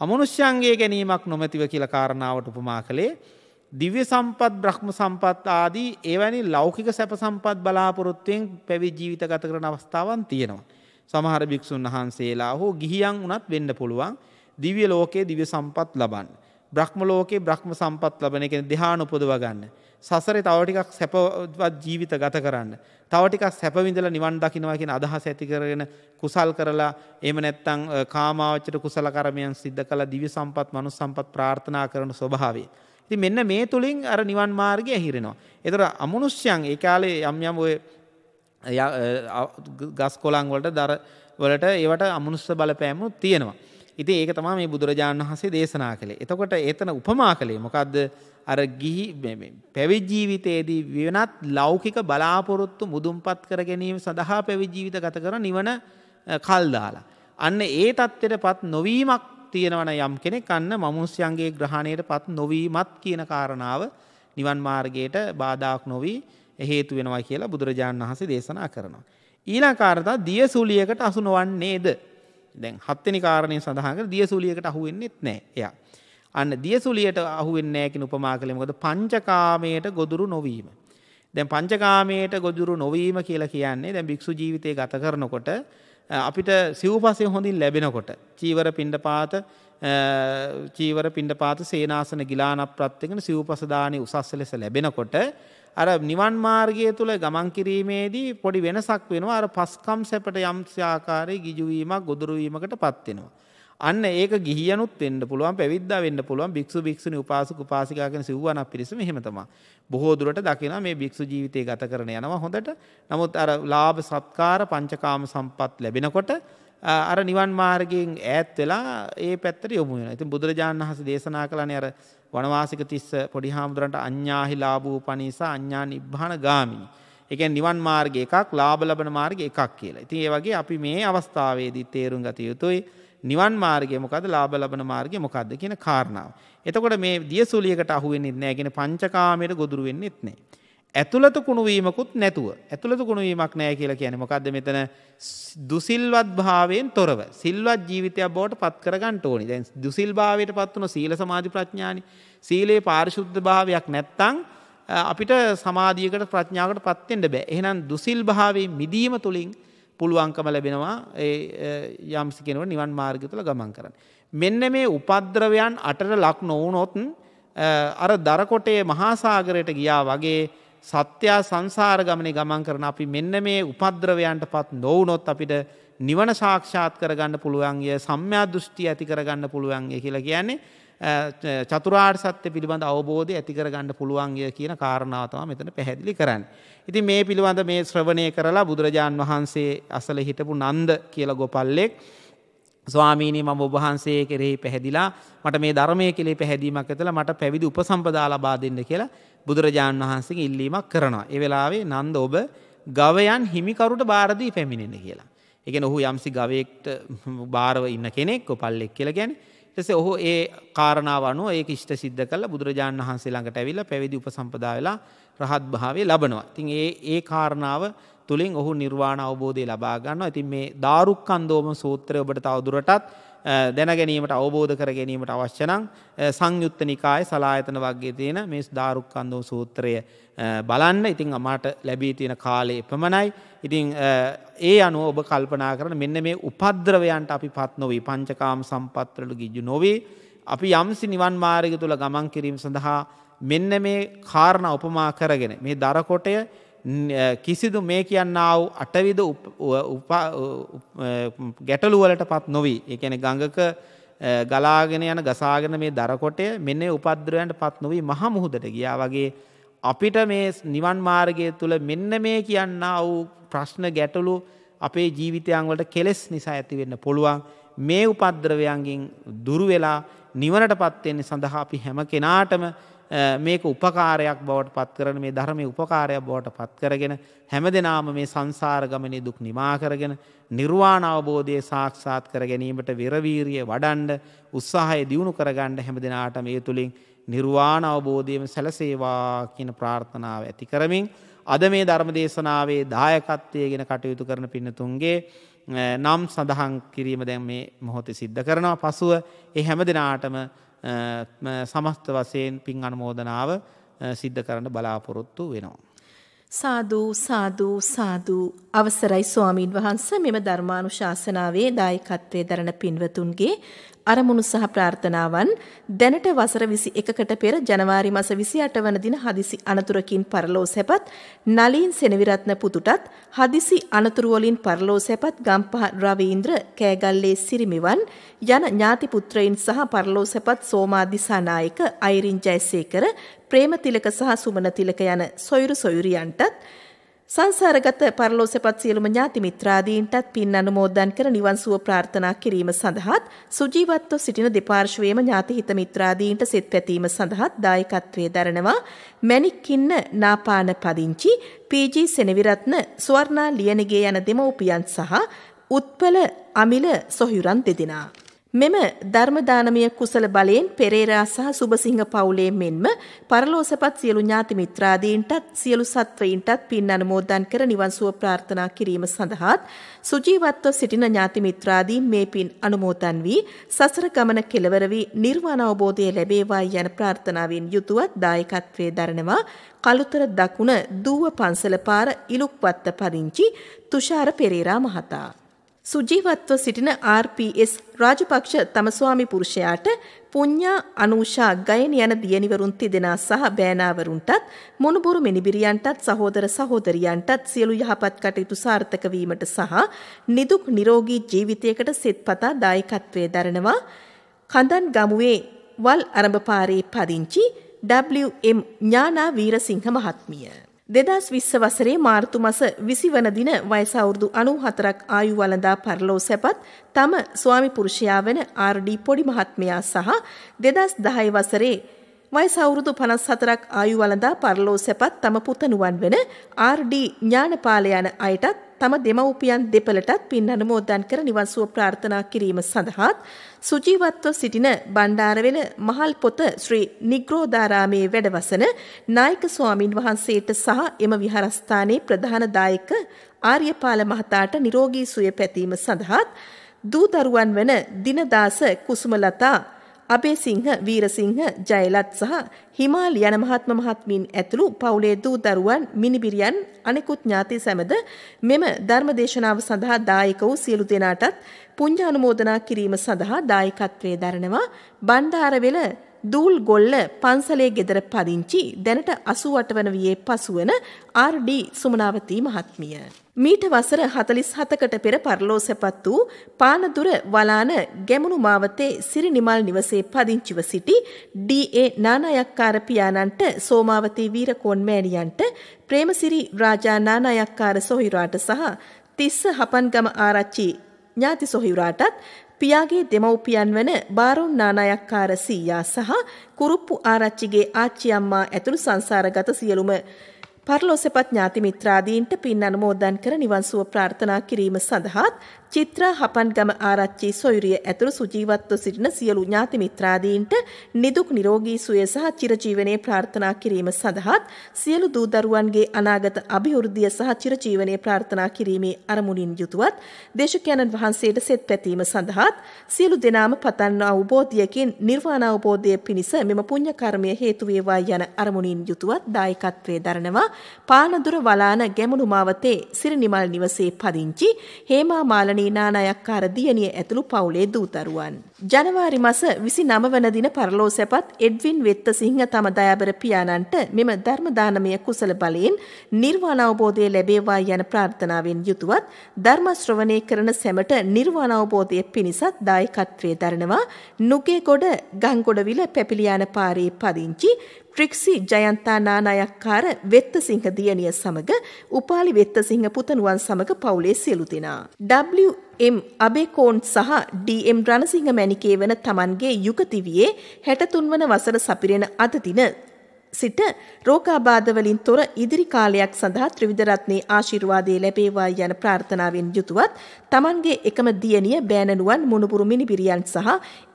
අමනුෂ්‍යයන්ගේ ගැනීමක් නොමැතිව කියලා කාරණාවට උපමා කළේ දිව්‍ය සම්පත් බ්‍රහ්ම සම්පත් ආදී එවැනි ලෞකික සැප සම්පත් බලාපොරොත්තුවෙන් පැවිදි ජීවිත ගත කරන අවස්ථාවන් තියෙනවා. සමහර භික්ෂුන් වහන්සේලා හෝ ගිහියන් වුණත් වෙන්න පුළුවන් දිව්‍ය ලෝකයේ දිව්‍ය සම්පත් ලබන්න. බ්‍රහ්ම ලෝකයේ බ්‍රහ්ම සම්පත් ලබන එක ධ්‍යාන උපදව ගන්න. සසරේ තව ටිකක් සැපවත් ජීවිත ගත කරන්න. තව ටිකක් සැප විඳලා නිවන් දකින්නවා කියන අදහස ඇති කරගෙන කුසල් කරලා එහෙම නැත්නම් කාමාවචර කුසල කර්මයන් සිද්ධ කළා දිව්‍ය සම්පත් මනුස්ස සම්පත් ප්‍රාර්ථනා කරන ස්වභාවය. ඉතින් මෙන්න මේ තුලින් අර නිවන් මාර්ගය ඇහිරෙනවා. ඒතර අමනුෂ්‍යයන් ඒ කාලේ යම් යම් ඔය ගස් කොළන් වලට දර වලට ඒවට අමනුස්ස බලපෑමුත් තියෙනවා. ඉතින් ඒක තමයි මේ බුදුරජාණන් වහන්සේ දේශනා කළේ. එතකොට ඒතන උපමා කළේ මොකද්ද? අර ගිහි පැවිදි ජීවිතයේදී වෙනත් ලෞකික බලාපොරොත්තු මුදුන්පත් කර ගැනීම සඳහා පැවිදි ජීවිත ගත කරන නිවන කල් දාලා. අන්න ඒ தත්ත්වයටපත් නොවීමක් තියෙනවන යම් කෙනෙක් අන්න මමුස්යන්ගේ ග්‍රහණයටපත් නොවීමත් කියන කාරණාව නිවන් මාර්ගයට බාධාක් නොවී හේතු වෙනවා කියලා බුදුරජාණන් වහන්සේ දේශනා කරනවා. ඊළඟ කාරණා දිය සුලියකට අසු නොවන්නේද? දැන් හත්වෙනි කාරණේ සඳහන් කර දිය සුලියකට අහු වෙන්නෙත් නැහැ. එයා. අන්න දිය සුලියට අහු වෙන්නේ නැහැ කියන උපමා කළේ මොකද පංචකාමයට ගොදුරු නොවීම. දැන් පංචකාමයට ගොදුරු නොවීම කියලා කියන්නේ දැන් භික්ෂු ජීවිතය ගත කරනකොට අපිට සිව්පසය හොඳින් ලැබෙනකොට චීවර පිණ්ඩපාත චීවර පිණ්ඩපාත සේනාසන ගිලාන ප්‍රත්‍යගෙන සිව්පසදානය උසස් ලෙස ලැබෙනකොට අර නිවන් මාර්ගය තුළ ගමන් කිරීමේදී පොඩි වෙනසක් වෙනවා අර පස්කම් සැපට යම්ස්යාකාරය ගිජුවීමක් ගොදුරුවීමකට පත්වෙනවා. අන්න ඒක ගිහියනුත් වෙන්න පුළුවන් පැවිද්දා වෙන්න පුළුවන් භික්ෂු භික්ෂුණී උපාසක උපාසිකා කියන සිව්වනක් පිරිසම එහෙම තමයි. බොහෝ දුරට දකිනවා මේ භික්ෂු ජීවිතය ගත කරන යනවා හොඳට. නමුත් අර ලාභ සත්කාර පංචකාම සම්පත් ලැබෙනකොට අර නිවන් මාර්ගයෙන් ඈත් වෙලා ඒ පැත්තට යොමු වෙනවා. ඉතින් බුදුරජාණන් වහන්සේ දේශනා කළානේ අර වනවාසික තිස්ස පොඩි හාමුදුරන්ට අඤ්ඤාහි ලාභූ පනිසා අඤ්ඤා නිබ්බාන ගාමිනී. ඒ කියන්නේ නිවන් මාර්ගය එකක්, ලාභ ලබන මාර්ගය එකක් කියලා. ඉතින් ඒ වගේ අපි මේ අවස්ථාවේදී තේරුම් ගත යුතුයි නිවන් මාර්ගය මොකද්ද, ලාභ ලබන මාර්ගය මොකද්ද කියන කාරණාව. එතකොට මේ දියසුලියකට අහු වෙන්නේ නැහැ. කියන්නේ පංචකාමයට ගොදුරු වෙන්නේත් නැහැ. ඇතුළත කුණුවීමකුත් නැතුව ඇතුළත කුණුවීමක් නැහැ කියලා කියන්නේ මොකද්ද මෙතන දුසිල්වත් භාවයෙන් තොරව සිල්වත් ජීවිතයක් බවට පත් කරගන්න ඕනි. දැන් දුසිල් භාවයට පත් වුණ සීල සමාධි ප්‍රඥානි. සීලේ පාරිශුද්ධ භාවයක් නැත්තම් අපිට සමාධියකට ප්‍රඥාවකට පත් වෙන්න බෑ. එහෙනම් දුසිල් භාවයෙන් මිදීම තුලින් පුළුවන්කම ලැබෙනවා ඒ යම්සි කෙනෙකුට නිවන් මාර්ගය තුල ගමන් කරන්න. මෙන්න මේ උපද්‍රවයන් අටට ලක් නොවුනොත් අර දරකොටේ මහා සාගරයට ගියා වගේ සත්‍යයා සංසාර ගමනේ ගමන් කරන අපි මෙන්න මේ උපද්‍රවයන්ට පත් නොවුනොත් අපිට නිවන සාක්ෂාත් කරගන්න පුළුවන්ය සම්‍යා දෘෂ්ටි ඇති කරගන්න පුළුවන්ය කියලා කියන්නේ චතුරාර් සත්‍ය පිළිබඳ අවබෝධය ඇතිකර ගන්න පුළුවන්ගය කියන කාරණාවතම මෙතන පැහැදිලි කරන්න. ඉතින් මේ පිළිබඳ මේ ශ්‍රවණය කරලා බුදුරජාණන් වහන්සේ අසල හිටපු නන්ද කියල ගොපල්ලෙක් ස්වාමීනී මම ඔබහන්සේ කෙරෙහි පැහැදිලා මට මේ ධර්මය කෙලේ පැහැදීමක් ඇතල මට පැවිදි උපසම්පදා ලබා දෙන්න කියලා බුදුරජාණන් වහන්සේ ඉල්ලීමක් කරනවා. ඒ වෙලාවේ නන්ද ඔබ ගවයන් හිමිකරුට බාරදී පැමිණෙන කියලා. එකන ඔහු යම්සි ගවයෙක්ට භාරව ඉන්න කෙනෙක් කොපල්ලෙක් කියලා ගැන ටස ඔහු ඒ කාරණාව අනුව ඒ ඉෂ්ට සිද්ධ කල බුදුරජාණන් වහන්සේ ළඟට ඇවිල්ල පැවිදි උපසම්පදා වෙලා රහත් භාවය ලබනවා. තින් ඒ ඒ කාරණාව තුළින් ඔහු නිර්වාණ අවබෝධය ලබා ගන්නවා. ඉතින් මේ දාරුක්කන්දෝම සූත්‍රය ඔබට තවදුරටත් දැන ගැනීමට අවබෝධ කර ගැනීමට අවශ්‍යනං සංයුත්ත නිකාය සලායතන වගේ තියෙන මේ ධාරුක්කන්දෝ සූත්‍රය බලන්න ඉතිං අමාට ලැබී තියෙන කාලේ එපමණයි. ඉතිං ඒ අනුව ඔබ කල්පනා කරන මෙන්න මේ උපද්‍රවයන්ට අපි පත් නොවී පංචකාම සම්පත්වලට ගිජ්ජු නොවේ. අපි යම්සි නිවන් මාර්ග තුළ ගමන් කිරීම සඳහා මෙන්න මේ කාරණ උපමා කරගෙන මේ දරකොටය කිසිදු මේ කියන්න වූ අටවිද ගැටලුවලට පත් නොවී. එකන ගඟක ගලාගෙන යන ගසාගෙන මේ දරකොටය මෙන්න උපද්‍රයන්ට පත් නොවී මහ මුහුදට ගියා. වගේ අපිට මේ නිවන් මාර්ගය තුළ මෙන්න මේ කියන්න වූ ප්‍රශ්න ගැටලු අපේ ජීවිතයන්වලට කෙලෙස් නිසා ඇතිවෙන්න පුළුවන්. මේ උපද්‍රවයන්ගින් දුරුවෙලා නිවනට පත්වෙන්නේ සඳහා අපි හැම කෙනාටම මේක උපකාරයක් බවට පත් කරන මේ ධර්මය උපකාරයක් බවට පත් කරගෙන හැම දෙනාම මේ සංසාර ගමනේ දුක් නිමා කරගෙන නිර්වාණ අවබෝධය සාක්ෂාත් කර ගැනීමට විරවීරිය වඩන්ඩ උත්සාහය දියුණු කරගණ්ඩ හැම දෙනාට මේ තුළින් නිර්වාණ අවබෝධයම සැලසේවා කියන ප්‍රාර්ථනාව ඇති කරමින් අද මේ ධර්ම දේශනාවේ දායකත්වය ගෙන කටයුතු කරන පින්නතුන්ගේ නම් සඳහන් කිරීම දැන් මේ මොහොතේ සිද්ධ කරනවා. පසුව ඒ හැම දෙනාටම සමස්ත වසයෙන් පින් අනුමෝදනාව සිද්ධ කරන්න බලාපොරොත්තු වෙනවා. සාධූ සාධූ සාධූ අවසරයි ස්වාමීන් වහන්ස මෙම ධර්මානු ශාසනාවේ දායකත්වය දරන පින්වතුන්ගේ අරමුණු සහ ප්‍රාර්ථනාවන් දැනට වසර විසි එකකට පෙර ජනවාරි මස විසි අට වන දින හදිසි අනතුරකින් පරලෝ සැපත් නලීන් සෙනවිරත්න පුතුටත් හදිසි අනතුරුවලින් පරලෝ සැපත් ගම්පහ රවීන්ද්‍ර කෑගල්ලේ සිරිමිවන් යන ඥාතිපුත්‍රයින් සහ පරලෝ සැපත් සෝමාදිසානායක අයිරින් ජයසේකර ප්‍රේමතිලක සහ සුමනතිලක යන සොයුරු සොයුරියන්ටත් සංසාරගත පරලෝසපත් සියලුම ඥාති මිත්‍රාදීන්ටත් පින් අනුමෝදන් කර නිවන් සුව ප්‍රාර්ථනා කිරීම සඳහාත් සුජීවත්ව සිටින දෙපාර්ශ්වයේම ඥාති හිත මිත්‍රාදීන්ට සෙත් පැතීම සඳහාත් දායකත්වයේ දරනවා. මැණික්කින්න නාපාන පදිංචි පීජී සෙනවිරත්න ස්වර්ණා ලියනගේ යන දෙමව්පියන් සහ උත්පල අමිල සොහයුරන් දෙදෙනා. මෙම ධර්මදානමය කුසල බලයෙන් පෙරේරා සහ සුබසිංහ පවුලේ මෙන්ම පරලෝසපත් සියලු ඥාති මිත්‍රාදීන්ටත් සියලු සත්වයින්ටත් පින් අනුමෝදන් කර නිවන් සුව ප්‍රාර්ථනා කිරීම සඳහාත් සුජීවත්ව සිටින ඥාති මිත්‍රාදීන් මේ පින් අනුමෝදන් වී සසර ගමන කෙලවර වී නිර්වාණ අවබෝධය ලැබේවායි යන ප්‍රාර්ථනාවෙන් යුතුවත් දායකත්වයේ දරනවා කළුතර දකුණ දූව පන්සල පාර ඉලුක්වත්ත පදිංචි තුෂාර පෙරේරා මහතා. සුජීවත්ව සිටින RPS රාජපක්ෂ තම ස්වාමි පුරුෂයාට පුඤ්ඤා අනූෂා ගයන යන දියණිවරුන් තිදෙනා සහ බෑනාවරුන්ටත් මොනුබුරු මිනිබිරියන්ටත් සහෝදර සහෝදරියන්ටත් සියලු යහපත් කටයුතු සාර්ථක වීමට සහ නිදුක් නිරෝගී ජීවිතයකට සෙත්පතා දායකත්වයේ දරනවා. කඳන් ගමුවේ වල් අරඹ පාරේ පදිංචි WM ඥානා වීරසිංහ මහත්මිය. දෙදස් විස්ස වසරේ මාර්තු මස විසි වන දින වයසවුරුදු අනු හතරක් ආයු වලඳා පරලෝ සැපත් තම ස්වාමි පුරුෂයා වන ආර්ඩී පොඩි මහත්මයා සහ දෙදස් දහයි වසරේ වයසවුරුදු පනස් හතරක් ආයු වලඳා පරලෝ සැපත් තම පුතනුවන් වන ආර්ඩී ඥානපාල යන අයටත් තම දෙමව්පියන් දෙපළටත් පින් අනුමෝදන් කර නිවන් සුව ප්‍රාර්ථනා කිරීම සඳහාත් සුජීවත්ව සිටින බණ්ඩාරවෙල මහල් පොත ශ්‍රී නිග්‍රෝධාරාමේ වැඩවසන නායක ස්වාමින් වහන්සේට සහ එම විහාරස්ථානයේ ප්‍රධාන දායක ආර්යපාල මහතාට නිරෝගී සුවය පැතීම සඳහාත් දූ දරුවන් වන දිනදාස කුසුමලතා අබේසිංහ වීරසිංහ ජයලත් සහ හිමාල් යන මහත්ම මහත්මීන් ඇතුළු පවුලේ දූ දරුවන් මිනිබිරියන් අනෙකුත් ඥාති සැමද මෙම ධර්මදේශනාව සඳහා දායක වූ සියලු දෙනාටත් පුඤ්ඤානුමෝදනා කිරීම සඳහා දායකත්වයේ දරනවා. බණ්ඩාරවෙල දූල් ගොල්ල පන්සලේ ගෙදර පදිංචි දැනට 88 වන වියේ පසුවන ආර්.ඩී. සුමනාවතී මහත්මිය. මීට වසර 47කට පෙර පරලෝසපත් වූ පානදුර වලාන ගැමුණු මාවතේ සිරිනිමල් නිවසේ පදිංචිව සිටි ඩී.ඒ. නානායක්කාර පියාණන්ට සෝමාවතී වීරකෝන් මෑණියන්ට ප්‍රේමසිරි රාජා නානායක්කාර සොහිරාට සහ තිස්ස හපන්ගම ආරච්චි ඥාති සොහිරාටත් පියාගේ දෙමව්පියන් වන බාරොන් නානායක්කාර සීයා සහ කුරුප්පු ආරච්චිගේ ආච්චි අම්මා ඇතුළු සංසාරගත සියලුම පරලොසපත් ඥාති මිත්‍රාදීන්ට පින් අනුමෝදන් කර නිවන් සුව ප්‍රාර්ථනා කිරීම සඳහාත් චිත්‍රා හපන්ගම ආරච්චි සොයුරිය ඇතුළු සුජීවත්ව සිටින සියලු ඥාති මිත්‍රාදීන්ට නිදුක් නිරෝගී සුවය සහ චිරජීවනයේ ප්‍රාර්ථනා කිරීම සඳහාත් සියලු දූ දරුවන්ගේ අනාගත අභිවෘද්ධිය සහ චිරජීවනයේ ප්‍රාර්ථනා කිරීමේ අරමුණින් යුතුවත් දේශකයන්න් වහන්සේට සෙත් පැතීම සඳහාත් සියලු දෙනාම පතන්න අවබෝධයකින් නිර්වාණ අවබෝධය පිණිස මෙම පුණ්‍ය කර්මය හේතු වේවා යන අරමුණින් යුතුවත් දායකත්වයේ දරනවා. පානදුර වලාන ගැමුණු මාවතේ සිරිනිමල් නිවසේ පදිංචි හේමා මාලනී නානායක්කාර දියණිය ඇතුළු පවුලේ දූතරුවන්. ජනවාරි මස 29 වන දින පරලෝ සැපත් එඩ්වින් වෙත්තසිංහ තම දයාබර පියාණන්ට මෙම ධර්ම දානමය කුසල බලයෙන් නිර්වාණ අවබෝධය ලැබේවා යන ප්‍රාර්ථනාවෙන් යුතුවත් ධර්ම ශ්‍රවණය කරන සැමට නිර්වාණ අවබෝධය පිණිසත් දායකත්වයේ දරනවා නුගේගොඩ ගංගොඩවිල පැපිලියාන පාරේ පදිංචි ට්‍රික්සි ජයන්තා නානායක්කාර වෙත්තසිංහ දියණිය සමග උපාලි වෙත්තසිංහ පුතණුවන් සමග පවුලේ සියලු දෙනා. W.M. අබේකෝන් සහ D.M. රණසිංහ මැණිකේ වන තමන්ගේ යුගතිවියේ 63 වන වසර සපිරෙන අද දින සිට රෝගාබාධවලින් තොර ඉදිරි කාලයක් සඳහා ත්‍රිවිධ රත්නේ ආශිර්වාදය ලැබේවා යන ප්‍රාර්ථනාවෙන් යුතුවත් තමන්ගේ එකම දියණිය බෑනනුවන් මුණුපුරු මිනිබිරියන් සහ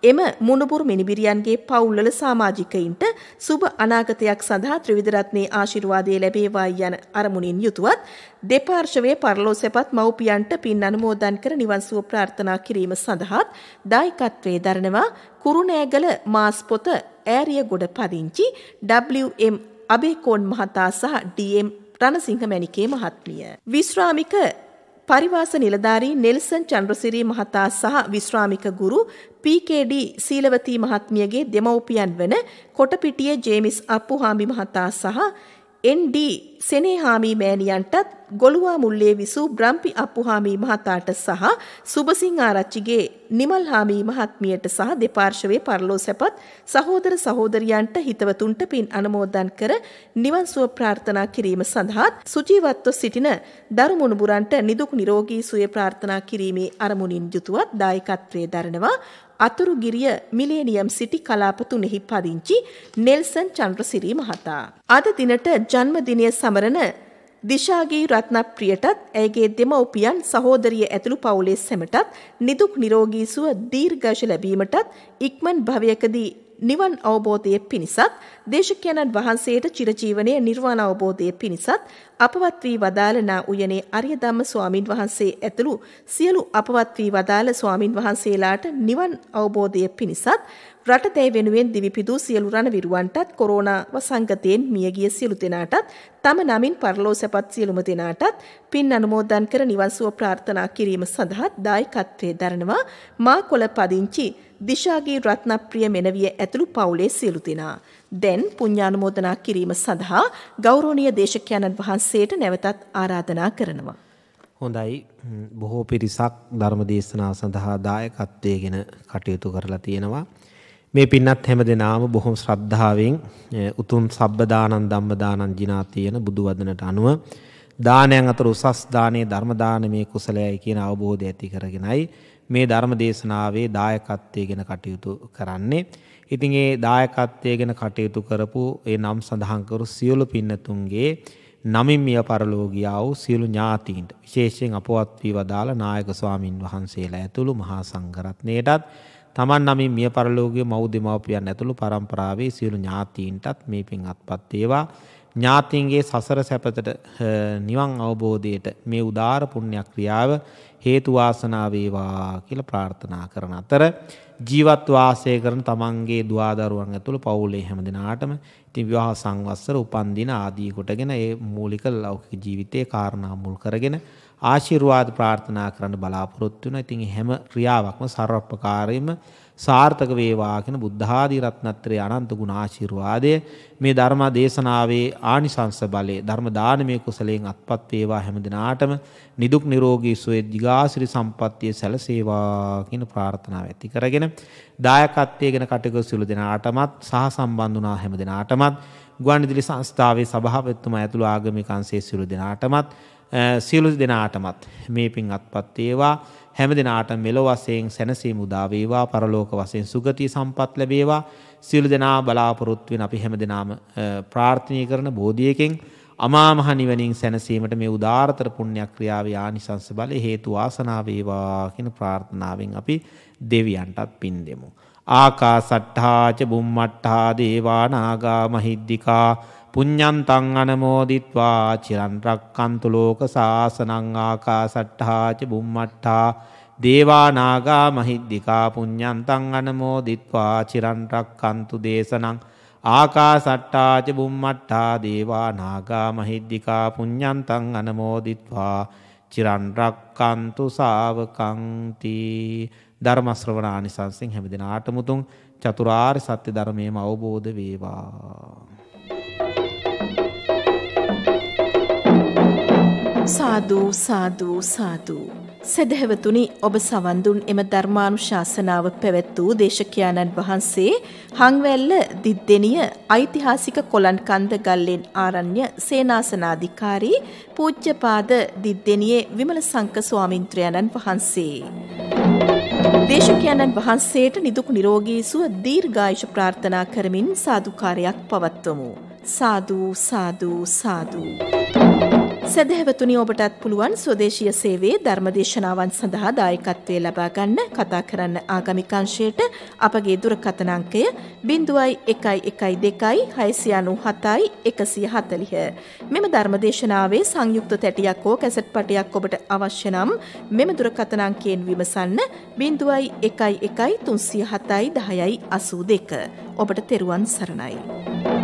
එම මුණුපුරු මිනිබිරියන්ගේ පවුල්වල සමාජිකයින්ට සුබ අනාගතයක් සඳහා ත්‍රිවිධ රත්නේ ආශිර්වාදය ලැබේවා යන අරමුණින් යුතුවත් දෙපාර්ශවයේ පරලෝසෙපත් මව්පියන්ට පින් අනුමෝදන් කර නිවන් සුව ප්‍රාර්ථනා කිරීම සඳහාත් දායකත්වයේ දරනවා කුරුණෑගල මාස් පොත ඈරිය ගොඩ පදිංචි WM අබේකෝන් මහතා සහ DM රණසිංහ මැණිකේ මහත්මිය. විශ්‍රාමික පරිවාස නිලධාරී නෙල්සන් චන්ද්‍රසිරි මහතා සහ විශ්‍රාමික ගුරු PKD සීලවතී මහත්මියගේ දෙමව්පියන් වන කොටපිටිය ජේමිස් අප්පුහාමි මහතා සහ ND සෙනේහාමි මෑණියන්ටත් ගොළුවා මුල්ලේ විසූ බ්‍රම්පි අප්පුහාමි මහතාට සහ සුබසිං ආරච්චිගේ නිමල් හාමි මහත්මියට සහ දෙපාර්ශවයේ පරලෝ සැපත් සහෝදර සහෝදරියන්ට හිතවතුන්ට පින් අනුමෝදන් කර නිවන් සුව ප්‍රාර්ථනා කිරීම සඳහා සුජීවත්ව සිටින දරුමුණුබුරන්ට නිදුක් නිරෝගී සුවය ප්‍රාර්ථනා කිරීමේ අරමුණින් යුතුවත් දායකත්වයේ දරනවා. අතුරුගිරිය මිලේනියම් සිටි කලාප තුනෙහි පදිංචි නෙල්සන් චන්ද්‍රසිරි මහතා. අද දිනට ජන්මදිනය සමරන දිශාගී රත්නප්‍රියටත් ඇයගේ දෙමව්පියන් සහෝදරිය ඇතුළු පවුලේ සැමටත් නිදුක් නිරෝගී සුව දීර්ඝාෂ ලැබීමටත් ඉක්මන් භවයකදී නිවන් අවබෝධය පිණිසත් දේශකයන්න් වහන්සේට චිරජීවනය නිර්වාණ අවබෝධය පිණිසත් අපවත් වී වදාළ නා උයනේ අරිය ධම්ම ස්වාමින් වහන්සේ ඇතුළු සියලු අපවත් වී වදාළ ස්වාමින් වහන්සේලාට නිවන් අවබෝධය පිණිසත් රටතේ වෙනුවෙන් දිවිපිදූ සියලු රණවිරුවන්ටත් කොරෝනා වසංගතයෙන් මියගිය සියලු දෙනාටත් තම නමින් පරලෝ සැපත් සියලුම දෙනාටත් පින් අනුමෝදන් කර නිවන් සුව ප්‍රාර්ථනා කිරීම සඳහා දායකත්වයේ දරනවා. මා කොළ පදිංචි දිශාගේ රත්නප්‍රිය මෙනවිය ඇතුළු පවුලේ සියලු දෙනා. දැන් පුණ්‍යානුමෝදනා කිරීම සඳහා ගෞරවනීය දේශකයන්න් වහන්සේට නැවතත් ආරාධනා කරනවා. හොඳයි බොහෝ පිරිසක් ධර්ම දේශනා සඳහා දායකත්වයේගෙන කටයුතු කරලා තියෙනවා. මේ පින්නත් හැම දෙනාම බොහොම ශ්‍රද්ධාවෙන් උතුම් සබ්බදානන් ධම්මදානන් ජිනා තියෙන බුදු වදනට අනුව දානයන් අතර උසස් දානේ ධර්ම දානමේ කුසලයයි කියන අවබෝධය ඇති කරගෙනයි මේ ධර්ම දේශනාවේ දායකත්වය ගැන කටයුතු කරන්නේ. ඉතින් ඒ දායකත්වය ගැන කටයුතු කරපු ඒ නම් සඳහන් කරු සියලු පින්නතුන්ගේ නමින් මිය පරලෝගියා වූ සියලු ඥාතීන්ට විශේෂයෙන් අපවත් වී වදාළ නායක ස්වාමින් වහන්සේලා ඇතුළු මහා සංඝරත්නයටත් තමන් නමින් මිය පරලෝකීය මව් දෙමව්පියන් ඇතුළු පරම්පරාවේ සියලු ඥාතීන්ටත් මේ පින් අත්පත් වේවා ඥාතීන්ගේ සසර සැපතට නිවන් අවබෝධයට මේ උදාර පුණ්‍ය ක්‍රියාව හේතු වාසනා වේවා කියලා ප්‍රාර්ථනා කරන අතර ජීවත් වාසය කරන තමන්ගේ දුවදරුවන් ඇතුළු පවුලේ හැම දෙනාටම ඉතින් විවාහ සංවත්සර උපන්දින ආදී කොටගෙන ඒ මූලික ලෞකික ජීවිතයේ කාරණා මුල් කරගෙන ආශිර්වාද ප්‍රාර්ථනා කරන්න බලාපොරොත්තු වෙනවා. ඉතින් හැම ක්‍රියාවක්ම සර්වපකාරීම සාර්ථක වේවා කියන බුද්ධාදී රත්නත්‍රයේ අනන්ත ගුණ ආශිර්වාදය මේ ධර්ම දේශනාවේ ආනිසංස බලයේ ධර්ම දානමය කුසලයෙන් අත්පත් වේවා හැම දිනාටම. නිදුක් නිරෝගී සුවය දිගාසිරි සම්පන්නිය සැලසේවා කියන ප්‍රාර්ථනාව ඇති කරගෙන දායකත්වයේ ගැන කටයුතු සිළු දෙනාටමත් සහ සම්බන්ධ වුණා හැම දිනාටමත්. ගුවන්විදුලි සංස්ථාවේ සභාපතිතුමා ඇතුළු ආගමික අංශයේ සිළු දෙනාටමත් සියලු දෙනාටමත් මේ පින් අත්පත් වේවා. හැම දෙනාට මෙලොව වශයෙන් සැනසීම උදා වේවා පරලෝක වශයෙන් සුගතිය සම්පත් ලැබේවා සියලු දෙනා බලාපොරොත්තු වෙන අපි හැම දෙනාම ප්‍රාර්ථනා කරන බෝධියකින් අමා මහ නිවනින් සැනසීමට මේ උදාාරතර පුණ්‍ය ක්‍රියාවේ ආනිසංස බල හේතු වාසනා වේවා කියන ප්‍රාර්ථනාවෙන් අපි දෙවියන්ටත් පින් දෙමු. ආකා සට්ඨාච බුම්මට්ඨා දේවා නාගා මහිද්దికා පුඤ්ඤන්තං අනමෝදිත්වා චිරන් රක්칸තු ලෝක සාසනං ආකාසට්ඨාච බුම්මට්ඨා දේවා නාග මහිද්దికා පුඤ්ඤන්තං අනමෝදිත්වා චිරන් රක්칸තු දේශනං ආකාසට්ඨාච බුම්මට්ඨා දේවා නාග මහිද්దికා පුඤ්ඤන්තං අනමෝදිත්වා චිරන් රක්칸තු ශාවකංති ධර්ම ශ්‍රවණානිසංසෙන් හැමදිනාටම උතුම් චතුරාර්ය සත්‍ය ධර්මයේම අවබෝධ වේවා. සාදු සාදු සාදු සැදැහැවතුනි ඔබ සවන්දුන් එම ධර්මානුශාසනාව පැවැත් වූ දේශකයාණන් වහන්සේ හංවැල්ල දිද්දෙනිය ඓතිහාසික කොළන් කන්ද ගල්ලෙන් ආරණ්‍ය සේනාසනාධිකාරී පූජ්‍යපාද දිද්දෙනියේ විමල සංක ස්වාමින්ත්‍රයණන් වහන්සේ. දේශකයණන් වහන්සේට නිදුක් නිරෝගී සුව දීර්ඝායුෂ ප්‍රාර්ථනා කරමින් සාදුකාරයක් පවත්වමු. සාදු සාදු සාදු. සැදැහැවතුනි ඔබටත් පුළුවන් ස්වදේශීය සේවයේ ධර්මදේශනාවන් සඳහා දායකත්වය ලබා ගන්න කතා කරන්න ආගමිකංශයට අපගේ දුරකථන අංකය 0112 697 140. මෙම ධර්මදේශනාවේ සංයුක්ත තැටියක් හෝ කැසට් පටයක් ඔබට අවශ්‍ය නම් මෙම දුරකථන අංකයෙන් විමසන්න 011307 1082. ඔබට තෙරුවන් සරණයි.